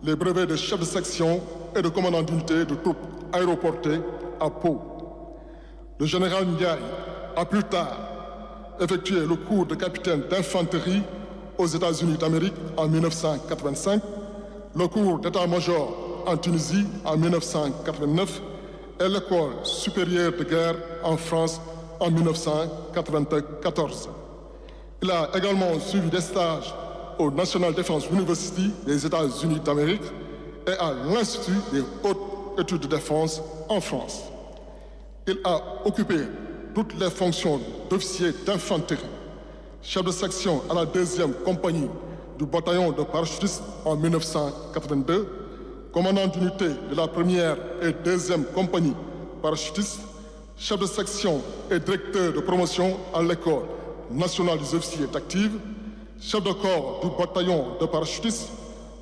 les brevets de chef de section et de commandant d'unité de troupes aéroportées à Pau. Le général Ndiaye a plus tard effectué le cours de capitaine d'infanterie aux États-Unis d'Amérique en 1985, le cours d'état-major en Tunisie en 1989 et l'école supérieure de guerre en France en 1994. Il a également suivi des stages au National Defense University des États-Unis d'Amérique et à l'Institut des hautes études de défense en France. Il a occupé toutes les fonctions d'officier d'infanterie, chef de section à la deuxième compagnie du bataillon de parachutistes en 1982, commandant d'unité de la première et deuxième compagnie parachutistes, chef de section et directeur de promotion à l'école nationale des officiers d'active, chef de corps du bataillon de parachutistes,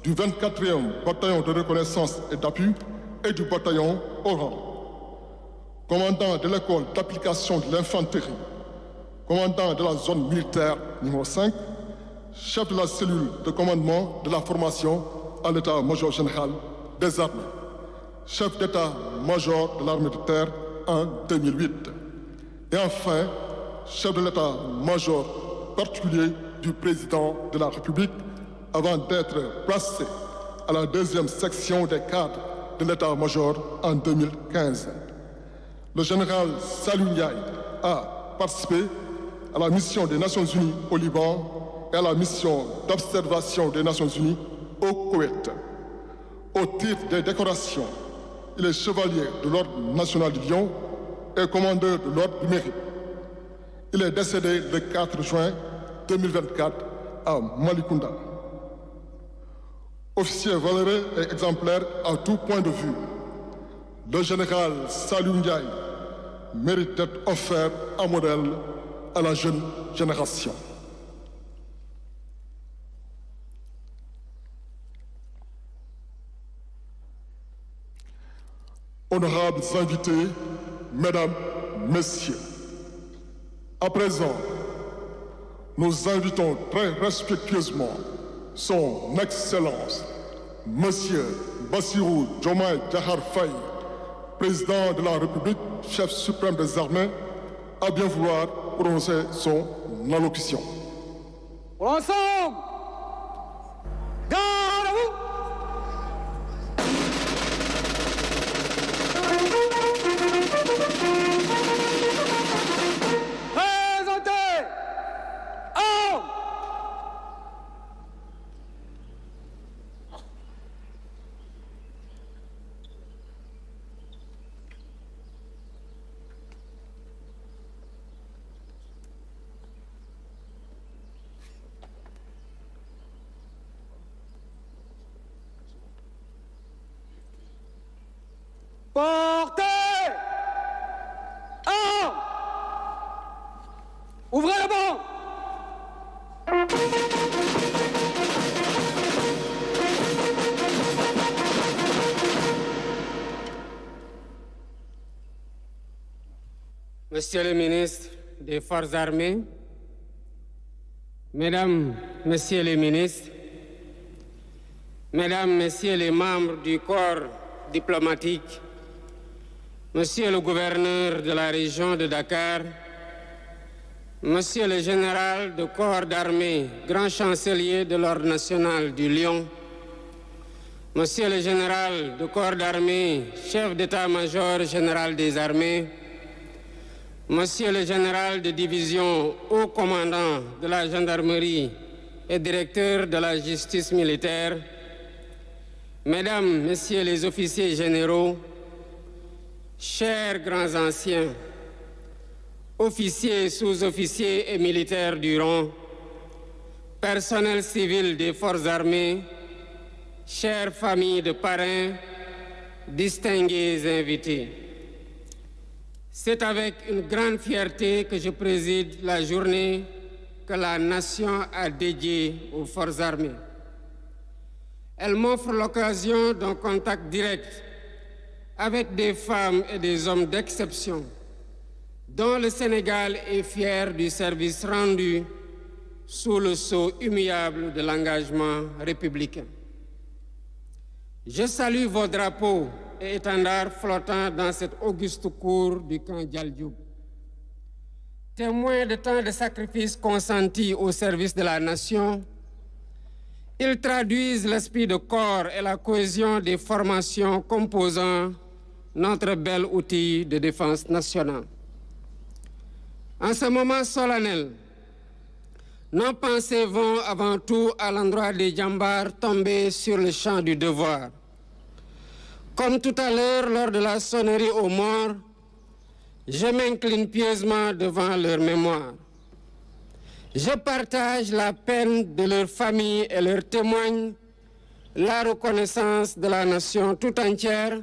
du 24e bataillon de reconnaissance et d'appui et du bataillon Oran. Commandant de l'école d'application de l'infanterie, commandant de la zone militaire numéro 5, chef de la cellule de commandement de la formation à l'état-major général chef d'état-major de l'armée de terre en 2008. Et enfin, chef de l'état-major particulier du président de la République avant d'être placé à la deuxième section des cadres de l'état-major en 2015. Le général Salou a participé à la mission des Nations Unies au Liban et à la mission d'observation des Nations Unies au Koweït. Au titre des décorations, il est chevalier de l'Ordre national du Lion et commandeur de l'Ordre du Mérite. Il est décédé le 4 juin 2024 à Malikunda. Officier valeureux et exemplaire à tout point de vue, le général Salou Ndiaye mérite d'être offert à modèle à la jeune génération. Honorables invités, Mesdames, Messieurs, à présent, nous invitons très respectueusement Son Excellence, Monsieur Bassirou Diomaye Diakhar Faye, président de la République, chef suprême des armées, à bien vouloir prononcer son allocution. Garde Présentez, armes. Portez Armes Ouvrez le banc Monsieur le ministre des Forces armées, Mesdames, Messieurs les ministres, Mesdames, Messieurs les membres du corps diplomatique, Monsieur le gouverneur de la région de Dakar, Monsieur le général de corps d'armée, grand chancelier de l'Ordre national du Lion, Monsieur le général de corps d'armée, chef d'état-major général des armées, Monsieur le général de division, haut commandant de la gendarmerie et directeur de la justice militaire, Mesdames, Messieurs les officiers généraux, chers grands anciens, officiers, sous-officiers et militaires du rang, personnel civil des forces armées, chères familles de parrains, distingués invités. C'est avec une grande fierté que je préside la journée que la nation a dédiée aux forces armées. Elle m'offre l'occasion d'un contact direct avec des femmes et des hommes d'exception, dont le Sénégal est fier du service rendu sous le sceau humiliable de l'engagement républicain. Je salue vos drapeaux et étendards flottants dans cette auguste cour du camp Djaldjoub. Témoins de tant de sacrifices consentis au service de la nation, ils traduisent l'esprit de corps et la cohésion des formations composant notre bel outil de défense nationale. En ce moment solennel, nos pensées vont avant tout à l'endroit des jambars tombés sur le champ du devoir. Comme tout à l'heure lors de la sonnerie aux morts, je m'incline pieusement devant leur mémoire. Je partage la peine de leur famille et leur témoigne la reconnaissance de la nation tout entière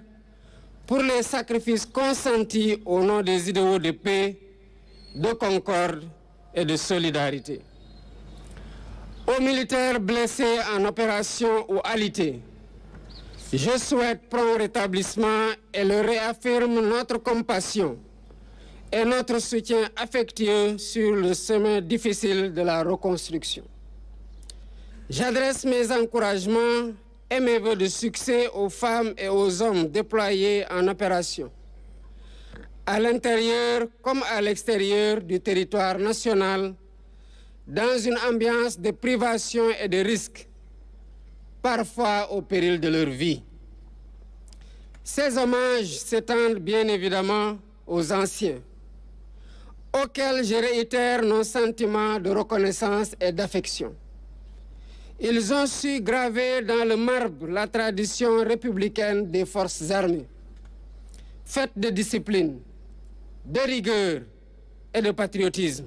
pour les sacrifices consentis au nom des idéaux de paix, de concorde et de solidarité. Aux militaires blessés en opération ou alité, je souhaite prompt rétablissement et leur réaffirme notre compassion et notre soutien affectueux sur le chemin difficile de la reconstruction. J'adresse mes encouragements et mes voeux de succès aux femmes et aux hommes déployés en opération, à l'intérieur comme à l'extérieur du territoire national, dans une ambiance de privation et de risque, parfois au péril de leur vie. Ces hommages s'étendent bien évidemment aux anciens, auxquels je réitère nos sentiments de reconnaissance et d'affection. Ils ont su graver dans le marbre la tradition républicaine des forces armées, faite de discipline, de rigueur et de patriotisme.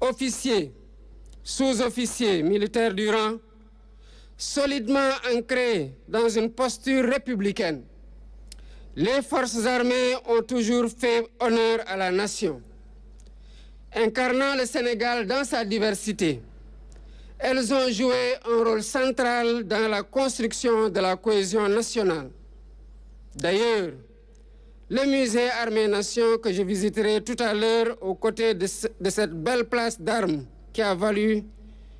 Officiers, sous-officiers militaires du rang, solidement ancrés dans une posture républicaine, les forces armées ont toujours fait honneur à la nation. Incarnant le Sénégal dans sa diversité, elles ont joué un rôle central dans la construction de la cohésion nationale. D'ailleurs, le musée Armée-Nation que je visiterai tout à l'heure aux côtés de, cette belle place d'armes qui a valu,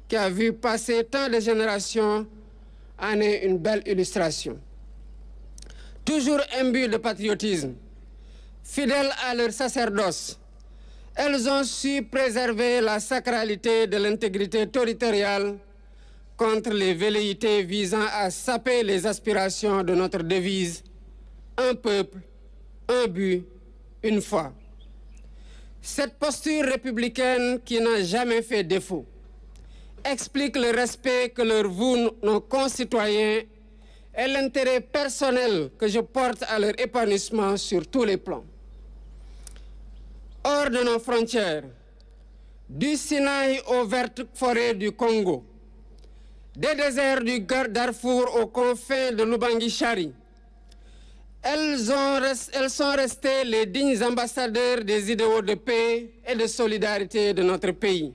qui a vu passer tant de générations, en est une belle illustration. Toujours imbues de patriotisme, fidèles à leur sacerdoce, elles ont su préserver la sacralité de l'intégrité territoriale contre les velléités visant à saper les aspirations de notre devise un peuple, un but, une foi. Cette posture républicaine qui n'a jamais fait défaut explique le respect que leur vouent nos concitoyens et l'intérêt personnel que je porte à leur épanouissement sur tous les plans. Hors de nos frontières, du Sinaï aux vertes forêts du Congo, des déserts du Darfour aux confins de l'Ubangi-Chari, elles, elles, sont restées les dignes ambassadeurs des idéaux de paix et de solidarité de notre pays.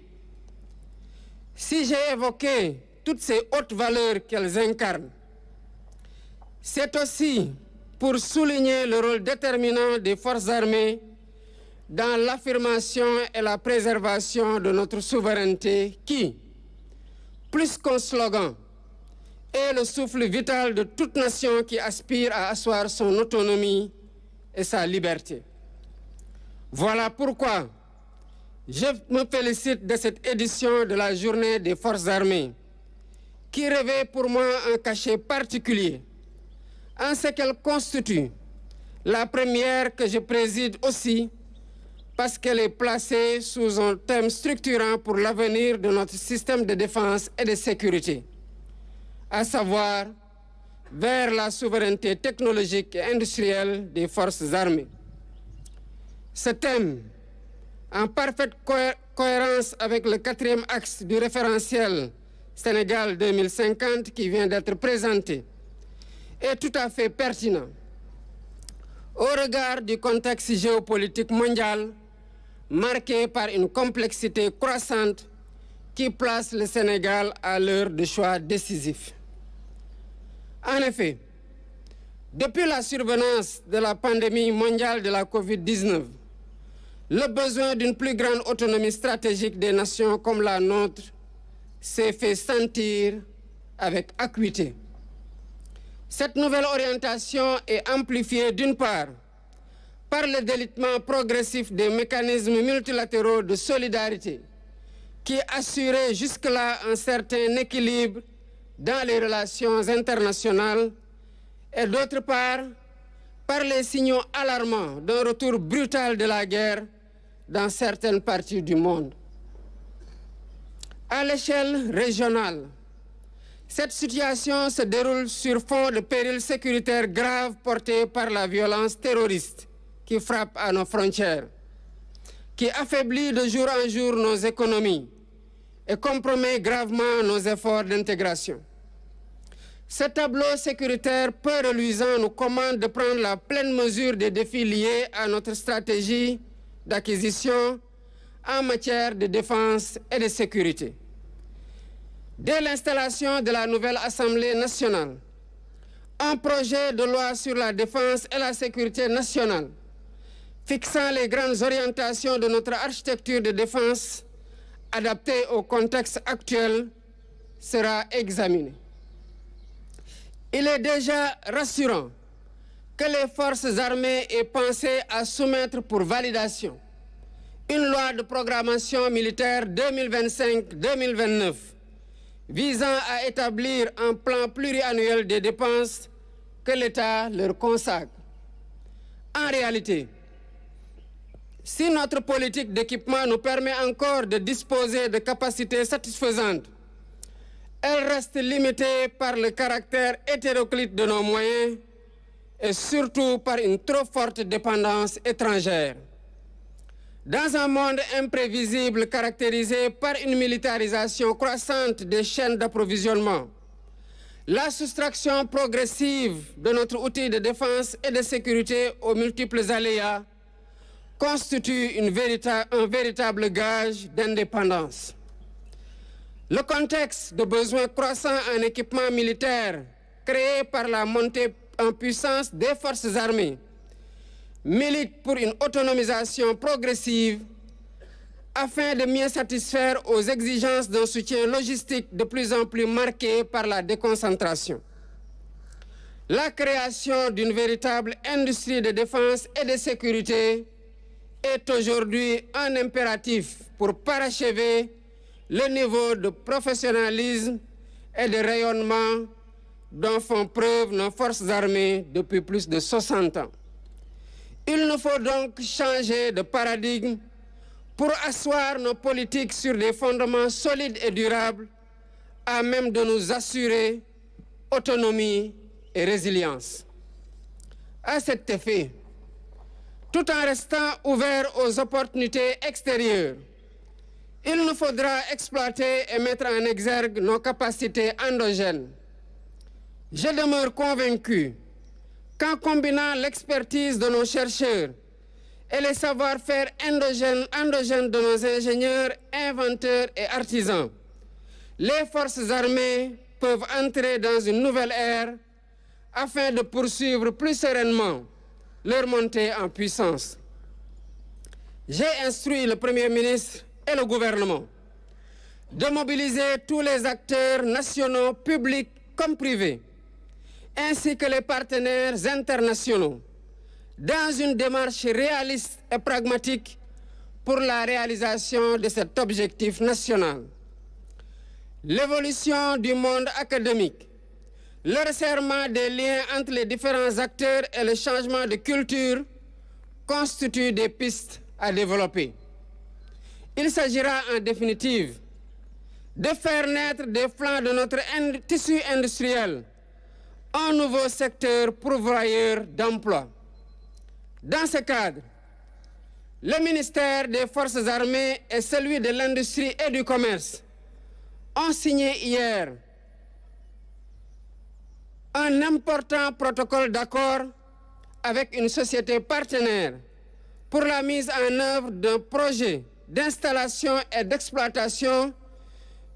Si j'ai évoqué toutes ces hautes valeurs qu'elles incarnent, c'est aussi pour souligner le rôle déterminant des forces armées dans l'affirmation et la préservation de notre souveraineté qui, plus qu'un slogan, est le souffle vital de toute nation qui aspire à asseoir son autonomie et sa liberté. Voilà pourquoi je me félicite de cette édition de la Journée des Forces armées, qui revêt pour moi un cachet particulier, en ce qu'elle constitue la première que je préside aussi parce qu'elle est placée sous un thème structurant pour l'avenir de notre système de défense et de sécurité, à savoir vers la souveraineté technologique et industrielle des forces armées. Ce thème, en parfaite cohérence avec le quatrième axe du référentiel Sénégal 2050 qui vient d'être présenté, est tout à fait pertinent au regard du contexte géopolitique mondial marqué par une complexité croissante qui place le Sénégal à l'heure de choix décisifs. En effet, depuis la survenance de la pandémie mondiale de la COVID-19, le besoin d'une plus grande autonomie stratégique des nations comme la nôtre s'est fait sentir avec acuité. Cette nouvelle orientation est amplifiée d'une part par le délitement progressif des mécanismes multilatéraux de solidarité qui assuraient jusque-là un certain équilibre dans les relations internationales et d'autre part par les signaux alarmants d'un retour brutal de la guerre dans certaines parties du monde. À l'échelle régionale, cette situation se déroule sur fond de périls sécuritaires graves portés par la violence terroriste qui frappe à nos frontières, qui affaiblit de jour en jour nos économies et compromet gravement nos efforts d'intégration. Ce tableau sécuritaire peu reluisant nous commande de prendre la pleine mesure des défis liés à notre stratégie d'acquisition en matière de défense et de sécurité. Dès l'installation de la nouvelle Assemblée nationale, un projet de loi sur la défense et la sécurité nationale fixant les grandes orientations de notre architecture de défense adaptée au contexte actuel sera examiné. Il est déjà rassurant que les forces armées aient pensé à soumettre pour validation une loi de programmation militaire 2025-2029 visant à établir un plan pluriannuel des dépenses que l'État leur consacre. En réalité, si notre politique d'équipement nous permet encore de disposer de capacités satisfaisantes, elle reste limitée par le caractère hétéroclite de nos moyens et surtout par une trop forte dépendance étrangère. Dans un monde imprévisible caractérisé par une militarisation croissante des chaînes d'approvisionnement, la soustraction progressive de notre outil de défense et de sécurité aux multiples aléas constitue un véritable gage d'indépendance. Le contexte de besoins croissants en équipement militaire créé par la montée en puissance des forces armées milite pour une autonomisation progressive afin de mieux satisfaire aux exigences d'un soutien logistique de plus en plus marqué par la déconcentration. La création d'une véritable industrie de défense et de sécurité est aujourd'hui un impératif pour parachever le niveau de professionnalisme et de rayonnement dont font preuve nos forces armées depuis plus de 60 ans. Il nous faut donc changer de paradigme pour asseoir nos politiques sur des fondements solides et durables à même de nous assurer autonomie et résilience. À cet effet, tout en restant ouverts aux opportunités extérieures, il nous faudra exploiter et mettre en exergue nos capacités endogènes. Je demeure convaincu qu'en combinant l'expertise de nos chercheurs et les savoir-faire endogènes, endogènes de nos ingénieurs, inventeurs et artisans, les forces armées peuvent entrer dans une nouvelle ère afin de poursuivre plus sereinement leur montée en puissance. J'ai instruit le Premier ministre et le gouvernement de mobiliser tous les acteurs nationaux, publics comme privés, ainsi que les partenaires internationaux, dans une démarche réaliste et pragmatique pour la réalisation de cet objectif national. L'évolution du monde académique, le resserrement des liens entre les différents acteurs et le changement de culture constituent des pistes à développer. Il s'agira en définitive de faire naître des flancs de notre tissu industriel un nouveau secteur pourvoyeur d'emplois. Dans ce cadre, le ministère des Forces armées et celui de l'Industrie et du Commerce ont signé hier un important protocole d'accord avec une société partenaire pour la mise en œuvre d'un projet d'installation et d'exploitation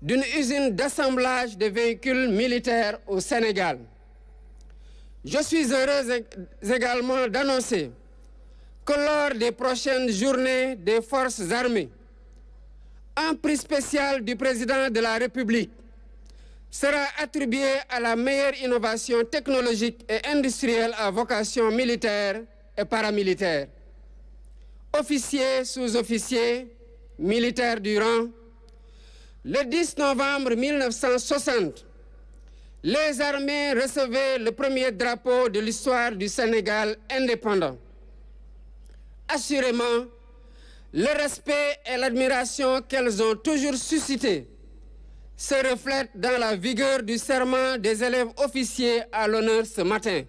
d'une usine d'assemblage de véhicules militaires au Sénégal. Je suis heureuse également d'annoncer que lors des prochaines journées des forces armées, un prix spécial du président de la République sera attribué à la meilleure innovation technologique et industrielle à vocation militaire et paramilitaire. Officiers, sous-officiers, militaires du rang, le 10 novembre 1960, les armées recevaient le premier drapeau de l'histoire du Sénégal indépendant. Assurément, le respect et l'admiration qu'elles ont toujours suscité se reflètent dans la vigueur du serment des élèves officiers à l'honneur ce matin.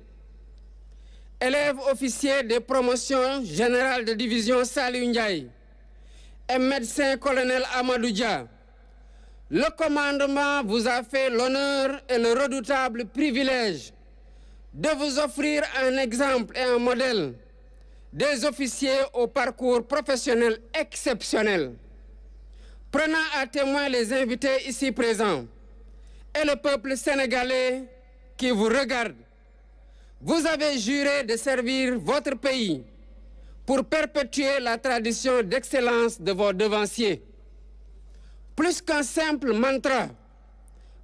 Élèves officiers des promotions générales de division Salih Ndiaye et médecin colonel Amadou Dia, le commandement vous a fait l'honneur et le redoutable privilège de vous offrir un exemple et un modèle des officiers au parcours professionnel exceptionnel. Prenant à témoin les invités ici présents et le peuple sénégalais qui vous regarde, vous avez juré de servir votre pays pour perpétuer la tradition d'excellence de vos devanciers. Plus qu'un simple mantra,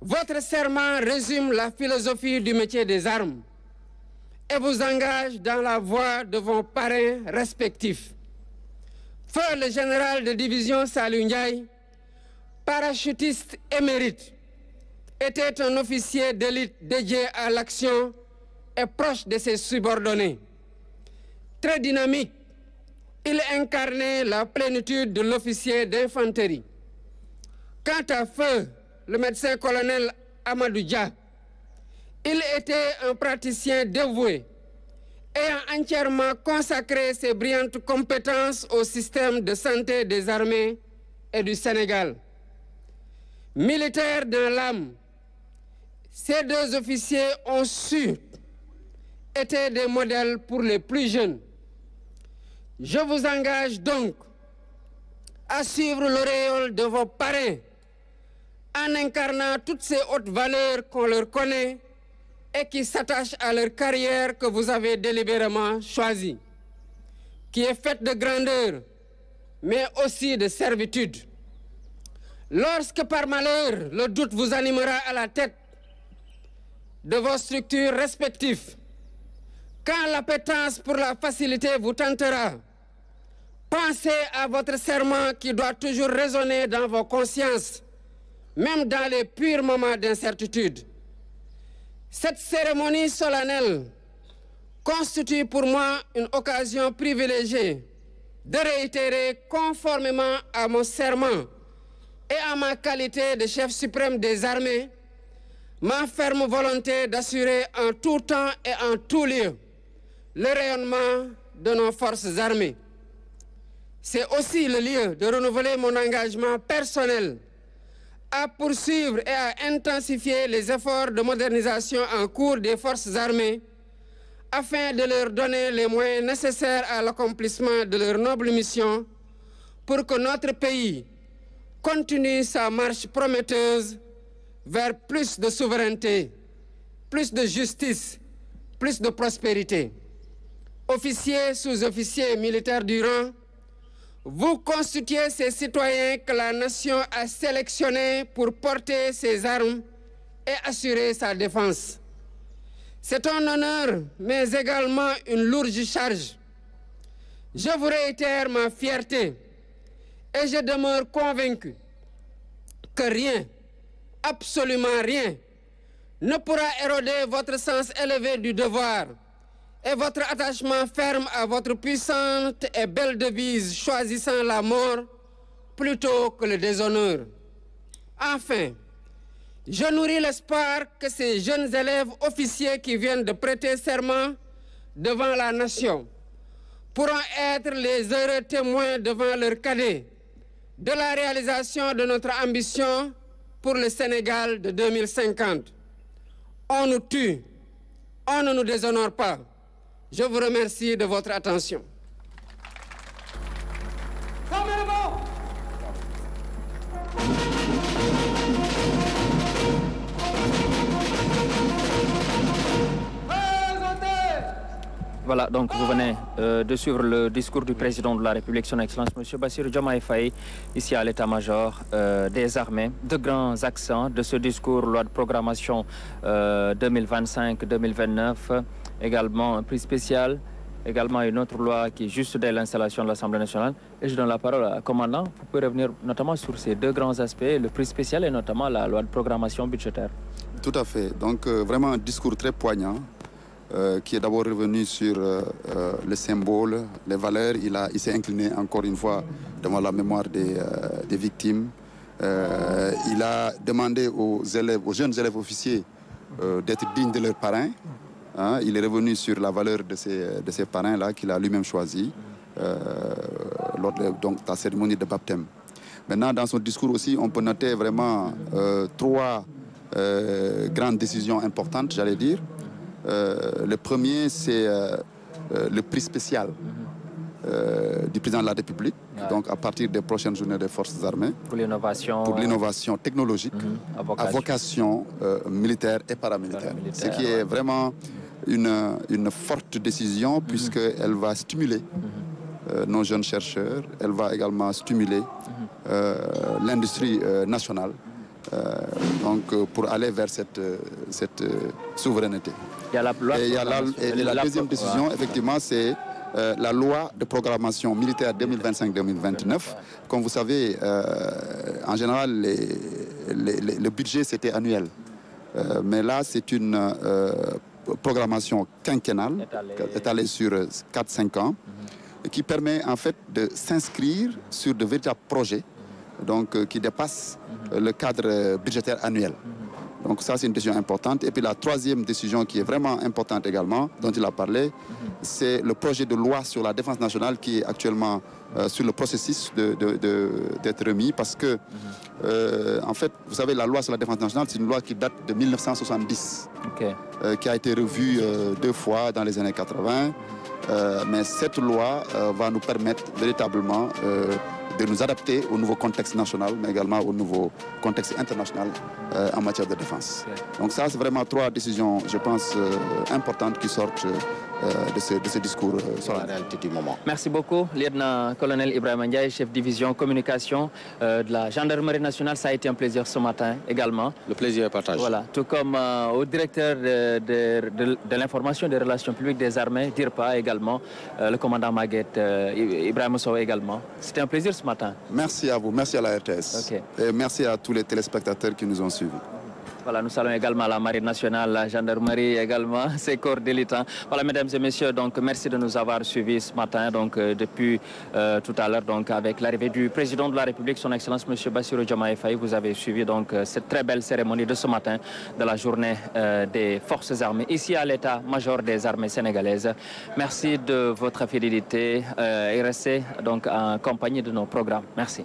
votre serment résume la philosophie du métier des armes et vous engage dans la voie de vos parrains respectifs. Feu le général de division Salou Ndiaye, parachutiste émérite, était un officier d'élite dédié à l'action et proche de ses subordonnés. Très dynamique, il incarnait la plénitude de l'officier d'infanterie. Quant à Feu, le médecin-colonel Amadou Dia, il était un praticien dévoué, ayant entièrement consacré ses brillantes compétences au système de santé des armées et du Sénégal. Militaires dans l'âme, ces deux officiers ont su être des modèles pour les plus jeunes. Je vous engage donc à suivre l'auréole de vos parrains en incarnant toutes ces hautes valeurs qu'on leur connaît et qui s'attachent à leur carrière que vous avez délibérément choisie, qui est faite de grandeur, mais aussi de servitude. Lorsque par malheur le doute vous animera à la tête de vos structures respectives, quand l'appétence pour la facilité vous tentera, pensez à votre serment qui doit toujours résonner dans vos consciences, même dans les purs moments d'incertitude. Cette cérémonie solennelle constitue pour moi une occasion privilégiée de réitérer conformément à mon serment et à ma qualité de chef suprême des armées ma ferme volonté d'assurer en tout temps et en tout lieu le rayonnement de nos forces armées. C'est aussi le lieu de renouveler mon engagement personnel à poursuivre et à intensifier les efforts de modernisation en cours des forces armées afin de leur donner les moyens nécessaires à l'accomplissement de leur noble mission pour que notre pays continue sa marche prometteuse vers plus de souveraineté, plus de justice, plus de prospérité. Officiers, sous-officiers, militaires du rang, vous constituez ces citoyens que la nation a sélectionnés pour porter ses armes et assurer sa défense. C'est un honneur, mais également une lourde charge. Je vous réitère ma fierté et je demeure convaincu que rien, absolument rien, ne pourra éroder votre sens élevé du devoir et votre attachement ferme à votre puissante et belle devise choisissant la mort plutôt que le déshonneur. Enfin, je nourris l'espoir que ces jeunes élèves officiers qui viennent de prêter serment devant la nation pourront être les heureux témoins devant leurs cadets de la réalisation de notre ambition pour le Sénégal de 2050. On nous tue, on ne nous déshonore pas. Je vous remercie de votre attention. Voilà, donc vous venez euh, de suivre le discours du président de la République, son Excellence M. Bassir Diomaye Faye, ici à l'état-major euh, des armées. De grands accents de ce discours, loi de programmation euh, 2025-2029, également un prix spécial, également une autre loi qui est juste dès l'installation de l'Assemblée nationale. Et je donne la parole à commandant. Vous pouvez revenir notamment sur ces deux grands aspects, le prix spécial et notamment la loi de programmation budgétaire. Tout à fait. Donc vraiment un discours très poignant. Euh, qui est d'abord revenu sur euh, euh, le symbole, les valeurs. Il, il s'est incliné encore une fois devant la mémoire des, des victimes. il a demandé aux, élèves, aux jeunes élèves officiers d'être dignes de leurs parrains. Hein. Il est revenu sur la valeur de ces, de ces parrains-là qu'il a lui-même choisi lors de la cérémonie de baptême. Maintenant, dans son discours aussi, on peut noter vraiment trois grandes décisions importantes, j'allais dire. Euh, le premier, c'est euh, euh, le prix spécial du président de la République, donc à partir des prochaines journées des forces armées. Pour l'innovation. Pour l'innovation technologique, à vocation, militaire et paramilitaire. Ce qui est vraiment une, une forte décision puisqu'elle va stimuler nos jeunes chercheurs, elle va également stimuler l'industrie nationale donc, pour aller vers cette, cette souveraineté. Il y a la, loi et, il y a la, et la, deuxième décision, effectivement, c'est euh, la loi de programmation militaire 2025-2029. Comme vous savez, euh, en général, les, les, le budget, c'était annuel. mais là, c'est une programmation quinquennale étalée, sur 4-5 ans qui permet en fait de s'inscrire sur de véritables projets donc, qui dépassent le cadre budgétaire annuel. Donc ça, c'est une décision importante. Et puis la troisième décision qui est vraiment importante également, dont il a parlé, c'est le projet de loi sur la défense nationale qui est actuellement sur le processus d'être remis parce que, en fait, vous savez, la loi sur la défense nationale, c'est une loi qui date de 1970, qui a été revue deux fois dans les années 80. mais cette loi va nous permettre véritablement de nous adapter au nouveau contexte national, mais également au nouveau contexte international euh, en matière de défense. Donc ça, c'est vraiment trois décisions, je pense, euh, importantes qui sortent euh, de, ce, de, ce, discours sur la réalité du moment. Merci beaucoup, lieutenant-colonel Ibrahim Ndiaye, chef division communication de la gendarmerie nationale. Ça a été un plaisir ce matin également. Le plaisir est partagé. Voilà, tout comme au directeur de, de, de l'information et des relations publiques des armées, DIRPA également, le commandant Maguette Ibrahim Sow également. C'était un plaisir ce matin. Merci à vous, merci à la RTS. Et merci à tous les téléspectateurs qui nous ont suivis. Voilà, nous saluons également la Marine nationale, la gendarmerie également, <laughs> ses corps d'élite. Voilà, mesdames et messieurs, donc merci de nous avoir suivis ce matin, donc euh, depuis euh, tout à l'heure, donc avec l'arrivée du président de la République, son Excellence Monsieur Bassirou Diomaye Faye, vous avez suivi donc euh, cette très belle cérémonie de ce matin de la journée des forces armées ici à l'état-major des armées sénégalaises. Merci de votre fidélité et restez donc en compagnie de nos programmes. Merci.